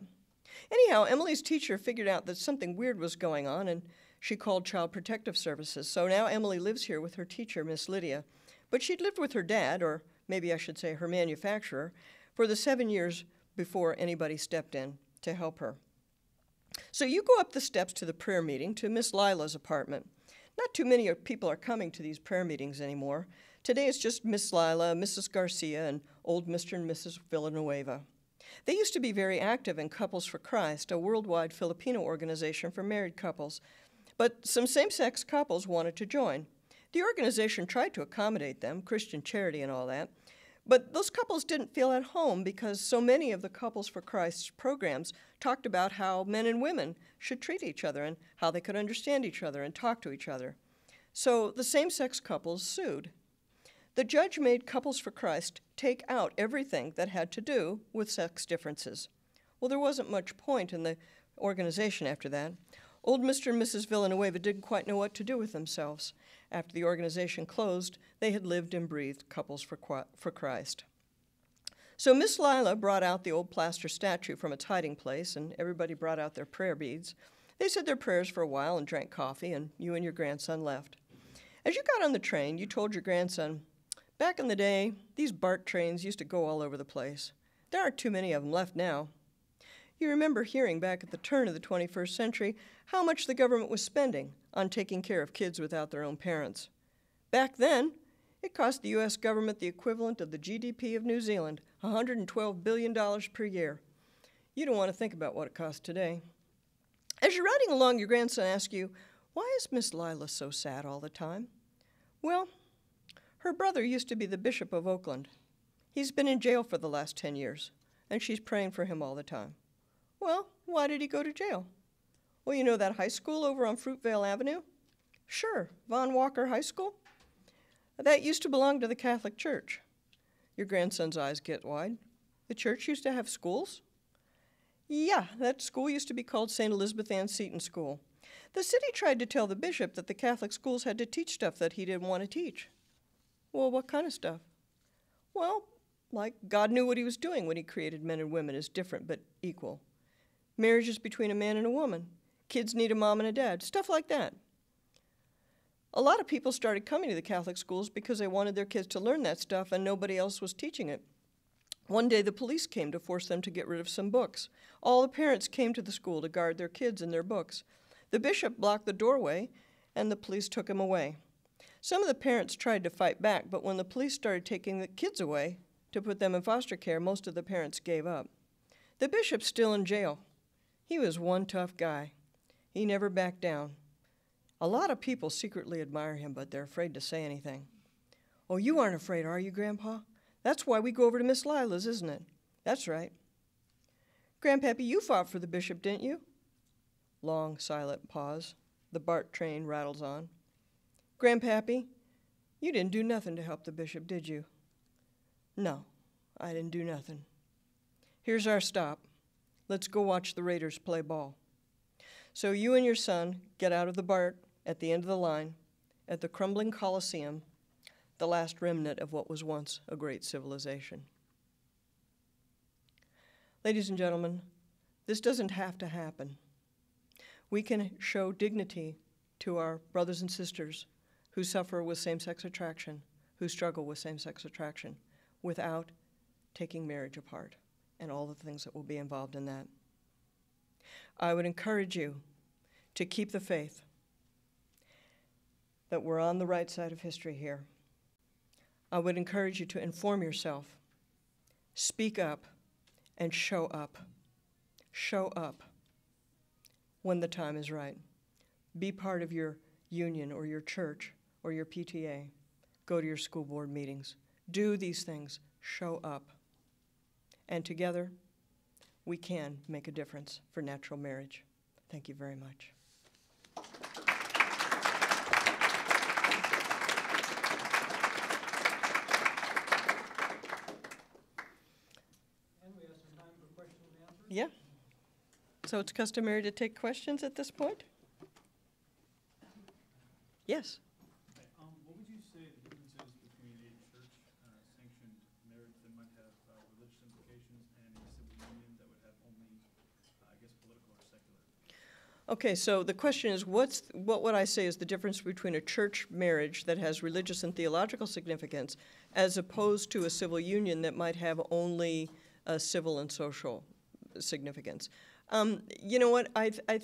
Anyhow, Emily's teacher figured out that something weird was going on, and she called Child Protective Services. So now Emily lives here with her teacher, Miss Lydia. But she'd lived with her dad, or maybe I should say her manufacturer, for the seven years before anybody stepped in to help her. So you go up the steps to the prayer meeting to Miss Lila's apartment. Not too many people are coming to these prayer meetings anymore. Today it's just Miss Lila, Mrs. Garcia, and old Mr. and Mrs. Villanueva. They used to be very active in Couples for Christ, a worldwide Filipino organization for married couples. But some same sex couples wanted to join. The organization tried to accommodate them, Christian charity and all that, but those couples didn't feel at home because so many of the Couples for Christ programs talked about how men and women should treat each other and how they could understand each other and talk to each other. So the same sex couples sued. The judge made Couples for Christ take out everything that had to do with sex differences. Well, there wasn't much point in the organization after that. Old Mr. and Mrs. Villanueva didn't quite know what to do with themselves. After the organization closed, they had lived and breathed couples for, for Christ. So Miss Lila brought out the old plaster statue from its hiding place, and everybody brought out their prayer beads. They said their prayers for a while and drank coffee, and you and your grandson left. As you got on the train, you told your grandson, Back in the day, these BART trains used to go all over the place. There aren't too many of them left now. You remember hearing back at the turn of the 21st century how much the government was spending on taking care of kids without their own parents. Back then, it cost the U.S. government the equivalent of the GDP of New Zealand, $112 billion per year. You don't want to think about what it costs today. As you're riding along, your grandson asks you, Why is Miss Lila so sad all the time? Well, her brother used to be the Bishop of Oakland. He's been in jail for the last 10 years, and she's praying for him all the time. Well, why did he go to jail? Well, you know that high school over on Fruitvale Avenue? Sure, Von Walker High School. That used to belong to the Catholic Church. Your grandson's eyes get wide. The church used to have schools? Yeah, that school used to be called St. Elizabeth Ann Seton School. The city tried to tell the bishop that the Catholic schools had to teach stuff that he didn't want to teach. Well, what kind of stuff? Well, like God knew what he was doing when he created men and women as different but equal marriages between a man and a woman, kids need a mom and a dad, stuff like that. A lot of people started coming to the Catholic schools because they wanted their kids to learn that stuff and nobody else was teaching it. One day the police came to force them to get rid of some books. All the parents came to the school to guard their kids and their books. The bishop blocked the doorway and the police took him away. Some of the parents tried to fight back, but when the police started taking the kids away to put them in foster care, most of the parents gave up. The bishop's still in jail. He was one tough guy. He never backed down. A lot of people secretly admire him, but they're afraid to say anything. Oh, you aren't afraid, are you, Grandpa? That's why we go over to Miss Lila's, isn't it? That's right. Grandpappy, you fought for the bishop, didn't you? Long, silent pause. The BART train rattles on. Grandpappy, you didn't do nothing to help the bishop, did you? No, I didn't do nothing. Here's our stop. Let's go watch the Raiders play ball. So you and your son get out of the BART at the end of the line at the crumbling Coliseum, the last remnant of what was once a great civilization. Ladies and gentlemen, this doesn't have to happen. We can show dignity to our brothers and sisters who suffer with same sex attraction, who struggle with same sex attraction, without taking marriage apart and all the things that will be involved in that. I would encourage you to keep the faith that we're on the right side of history here. I would encourage you to inform yourself, speak up, and show up. Show up when the time is right. Be part of your union or your church or your PTA. Go to your school board meetings. Do these things. Show up. And together, we can make a difference for natural marriage. Thank you very much. And we have some time for questions and answers. Yeah. So it's customary to take questions at this point? Yes. Okay, um, what would you say the difference is between a church, uh, sanctioned marriage that might have, uh, religious implications and a civil union that would have only, uh, I guess, political or secular? Okay, so the question is, what's, what would I say is the difference between a church marriage that has religious and theological significance as opposed to a civil union that might have only a civil and social significance? Um, you know what, I, I,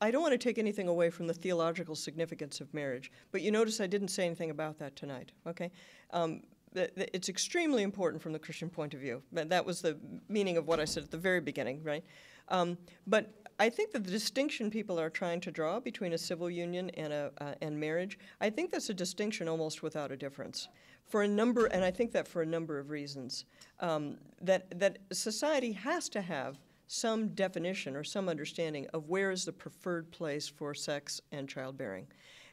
I don't want to take anything away from the theological significance of marriage, but you notice I didn't say anything about that tonight, okay? Um, it's extremely important from the Christian point of view. That that was the meaning of what I said at the very beginning, right? Um, but I think that the distinction people are trying to draw between a civil union and a uh, and marriage, I think that's a distinction almost without a difference, for a number, and I think that for a number of reasons. Um, that that society has to have some definition or some understanding of where is the preferred place for sex and childbearing.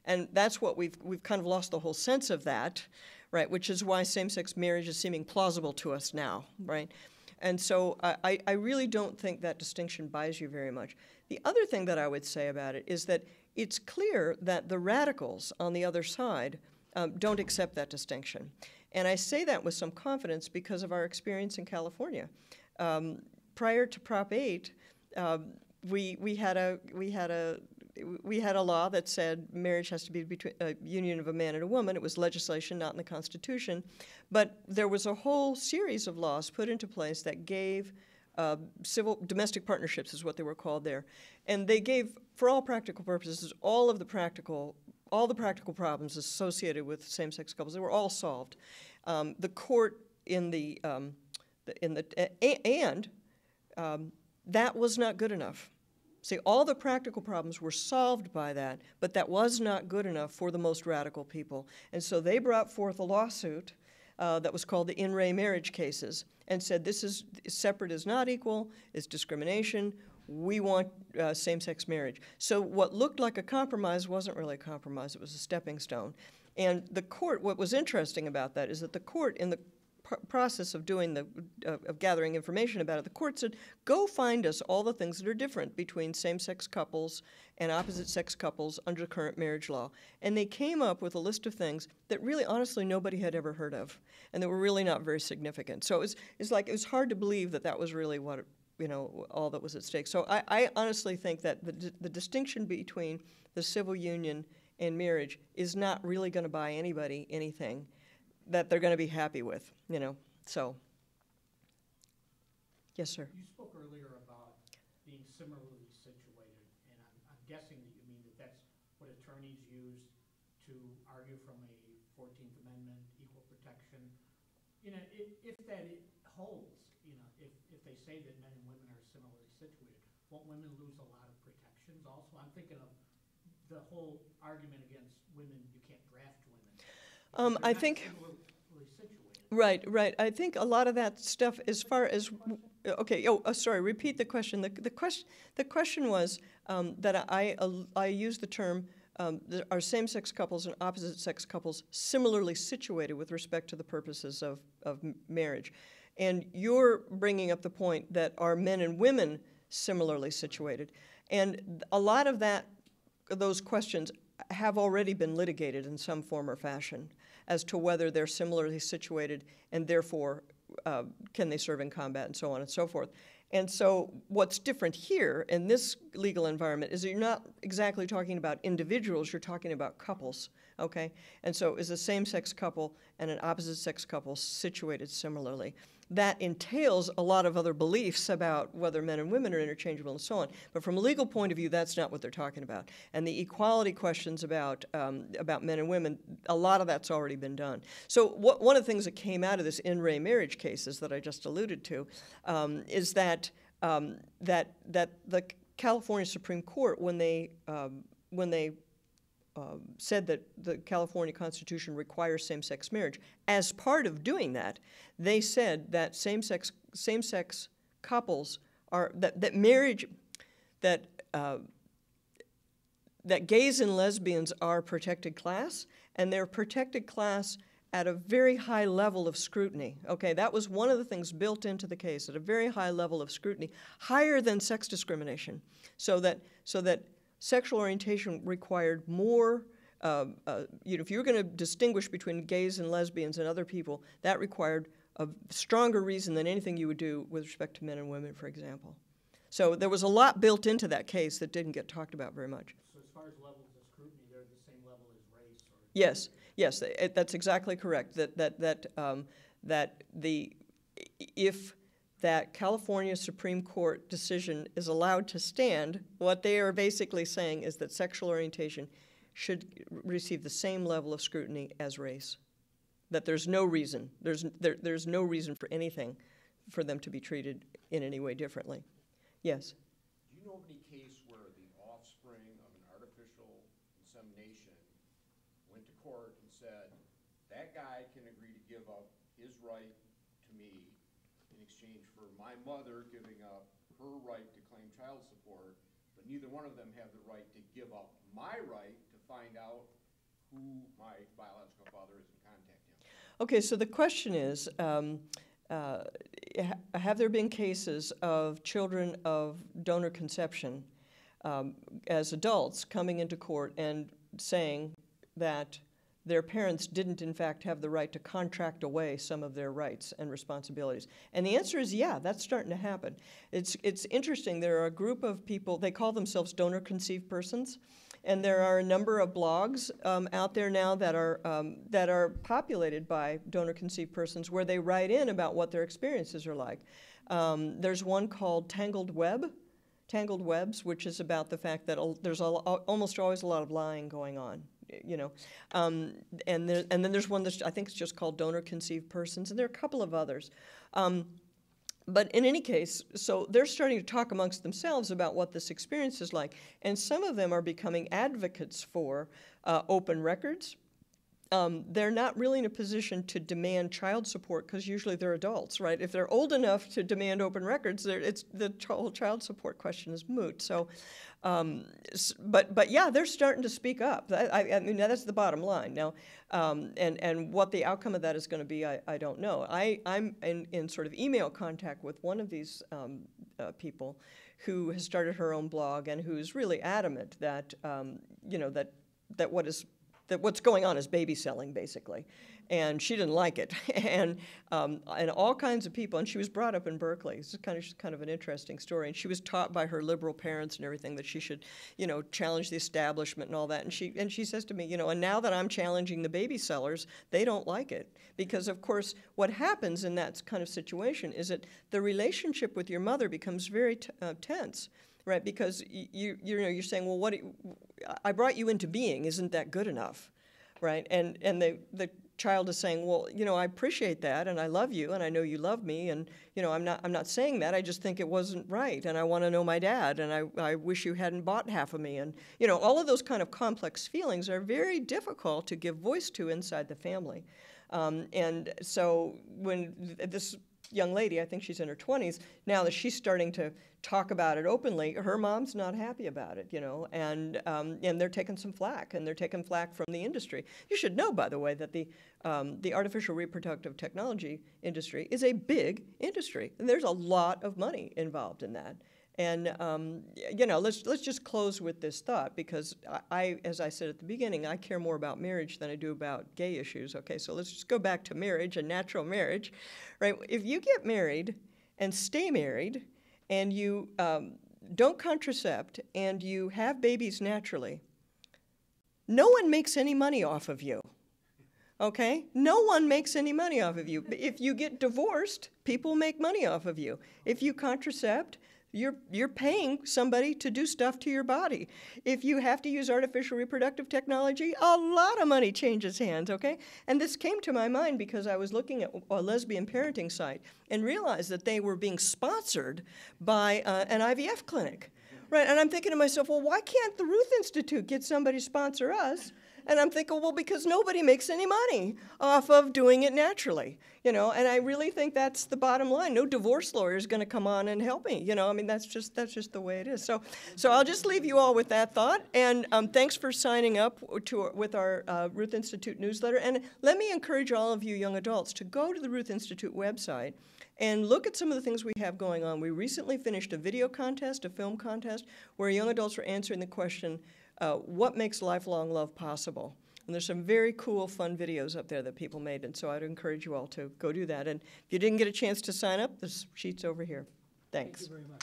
And that's what we've, we've kind of lost the whole sense of that, right? Which is why same sex marriage is seeming plausible to us now, right? And so I, I really don't think that distinction buys you very much. The other thing that I would say about it is that it's clear that the radicals on the other side um, don't accept that distinction. And I say that with some confidence because of our experience in California. Um, prior to Prop 8, um, we, we had a we had a we had a law that said marriage has to be between a union of a man and a woman. It was legislation, not in the Constitution, but there was a whole series of laws put into place that gave uh, civil domestic partnerships is what they were called there, and they gave, for all practical purposes, all of the practical all the practical problems associated with same-sex couples. They were all solved. Um, the court in the, um, the in the a, and um, that was not good enough. See, all the practical problems were solved by that, but that was not good enough for the most radical people. And so they brought forth a lawsuit uh, that was called the in re marriage cases and said this is separate is not equal, it's discrimination. We want uh, same sex marriage. So what looked like a compromise wasn't really a compromise, it was a stepping stone. And the court, what was interesting about that is that the court, in the process of doing the uh, of gathering information about it, the court said, "Go find us all the things that are different between same-sex couples and opposite-sex couples under current marriage law." And they came up with a list of things that really, honestly, nobody had ever heard of, and that were really not very significant. So it was it's like it was hard to believe that that was really what you know all that was at stake. So I, I honestly think that the the distinction between the civil union and marriage is not really going to buy anybody anything that they're going to be happy with, you know. So, yes, sir. You spoke earlier about being similarly situated, and I'm, I'm guessing that you mean that that's what attorneys use to argue from a Fourteenth Amendment equal protection. You know, if, if that holds you know, if, if they say that men and women are similarly situated, won't women lose a lot of protections also? I'm thinking of the whole argument against women, you can't draft women. Um, I think-. Right, right. I think a lot of that stuff, as far as, okay, oh, uh, sorry, repeat the question. The, the question, the question was um, that I, I used the term, um, are same-sex couples and opposite-sex couples similarly situated with respect to the purposes of, of marriage. And you're bringing up the point that are men and women similarly situated? And a lot of that, those questions have already been litigated in some form or fashion as to whether they're similarly situated and therefore uh, can they serve in combat and so on and so forth. And so, what's different here in this legal environment is that you're not exactly talking about individuals, you're talking about couples, okay? And so, is a same sex couple and an opposite sex couple situated similarly? That entails a lot of other beliefs about whether men and women are interchangeable and so on. But from a legal point of view, that's not what they're talking about. And the equality questions about, um, about men and women, a lot of that's already been done. So, what, one of the things that came out of this in re marriage cases that I just alluded to um, is that, um, that, that the California Supreme Court, when they, um, when they um, said that the California Constitution requires same-sex marriage. As part of doing that, they said that same-sex same-sex couples are that that marriage that uh, that gays and lesbians are protected class, and they're protected class at a very high level of scrutiny. Okay, that was one of the things built into the case at a very high level of scrutiny, higher than sex discrimination, so that so that sexual orientation required more. Uh, uh, you know, if you were going to distinguish between gays and lesbians and other people, that required a stronger reason than anything you would do with respect to men and women, for example. So there was a lot built into that case that didn't get talked about very much. So as far as levels of scrutiny, they're the same level as race or? Yes, yes, that's exactly correct. That that that um, that the if that California Supreme Court decision is allowed to stand, what they are basically saying is that sexual orientation should receive the same level of scrutiny as race. That there's no reason, there's, there, there's no reason for anything for them to be treated in any way differently. Yes. Do you know of any case where the offspring of an artificial insemination went to court and said, that guy can agree to give up his right to me in exchange for my mother giving up her right to claim child support, but neither one of them have the right to give up my right to find out who my biological father is and contact him? Okay, so the question is, um, uh, have there been cases of children of donor conception um, as adults coming into court and saying that their parents didn't in fact have the right to contract away some of their rights and responsibilities? And the answer is yeah, that's starting to happen. It's, it's interesting, there are a group of people, they call themselves donor conceived persons. And there are a number of blogs um, out there now that are um, that are populated by donor conceived persons where they write in about what their experiences are like. Um, there's one called Tangled Web, Tangled Webs, which is about the fact that al- there's al- almost always a lot of lying going on. You know, um, and there, and then there's one that's I think it's just called donor conceived persons, and there are a couple of others. Um, but in any case, so they're starting to talk amongst themselves about what this experience is like. And some of them are becoming advocates for uh, open records. Um, they're not really in a position to demand child support because usually they're adults, right? If they're old enough to demand open records, it's, the whole child support question is moot. So, um, but but yeah, they're starting to speak up. I, I, mean, that's the bottom line. Now, um, and and what the outcome of that is going to be, I, I don't know. I I'm in, in sort of email contact with one of these um, uh, people, who has started her own blog and who's really adamant that um, you know that that what is that what's going on is baby selling basically. And she didn't like it. And um, and all kinds of people and she was brought up in berkeley. It's kind of kind of an interesting story. And she was taught by her liberal parents and everything that she should you know challenge the establishment and all that. And she and she says to me you know and now that i'm challenging the baby sellers they don't like it. Because of course what happens in that kind of situation is that the relationship with your mother becomes very uh, tense right? Because you you know you're saying, well, what you- I brought you into being, isn't that good enough, right? And and the the child is saying, well, you know, I appreciate that and I love you and I know you love me and, you know, I'm not, I'm not saying that. I just think it wasn't right and I want to know my dad and I, I wish you hadn't bought half of me. And, you know, all of those kind of complex feelings are very difficult to give voice to inside the family. Um, and so when th- this young lady, I think she's in her 20s, now that she's starting to talk about it openly, her mom's not happy about it, you know, and, um, and they're taking some flack, and they're taking flack from the industry. You should know, by the way, that the, um, the artificial reproductive technology industry is a big industry, and there's a lot of money involved in that. And um, you know, let's let's just close with this thought because I, I, as I said at the beginning, I care more about marriage than I do about gay issues. Okay, so let's just go back to marriage and natural marriage, right? If you get married and stay married, and you um, don't contracept and you have babies naturally, no one makes any money off of you. Okay? No one makes any money off of you. If you get divorced, people make money off of you. If you contracept, you're, you're paying somebody to do stuff to your body. If you have to use artificial reproductive technology, a lot of money changes hands, okay? And this came to my mind because I was looking at a lesbian parenting site and realized that they were being sponsored by uh, an IVF clinic. Right, and I'm thinking to myself, well, why can't the Ruth Institute get somebody to sponsor us? And I'm thinking, well, because nobody makes any money off of doing it naturally, you know. And I really think that's the bottom line. No divorce lawyer is going to come on and help me, you know. I mean, that's just that's just the way it is. So, so I'll just leave you all with that thought. And um, thanks for signing up to with our uh, Ruth Institute newsletter. And let me encourage all of you young adults to go to the Ruth Institute website and look at some of the things we have going on. We recently finished a video contest, a film contest, where young adults were answering the question, uh, what makes lifelong love possible? And there's some very cool, fun videos up there that people made, and so I'd encourage you all to go do that. And if you didn't get a chance to sign up, the sheet's over here. Thanks. Thank you very much.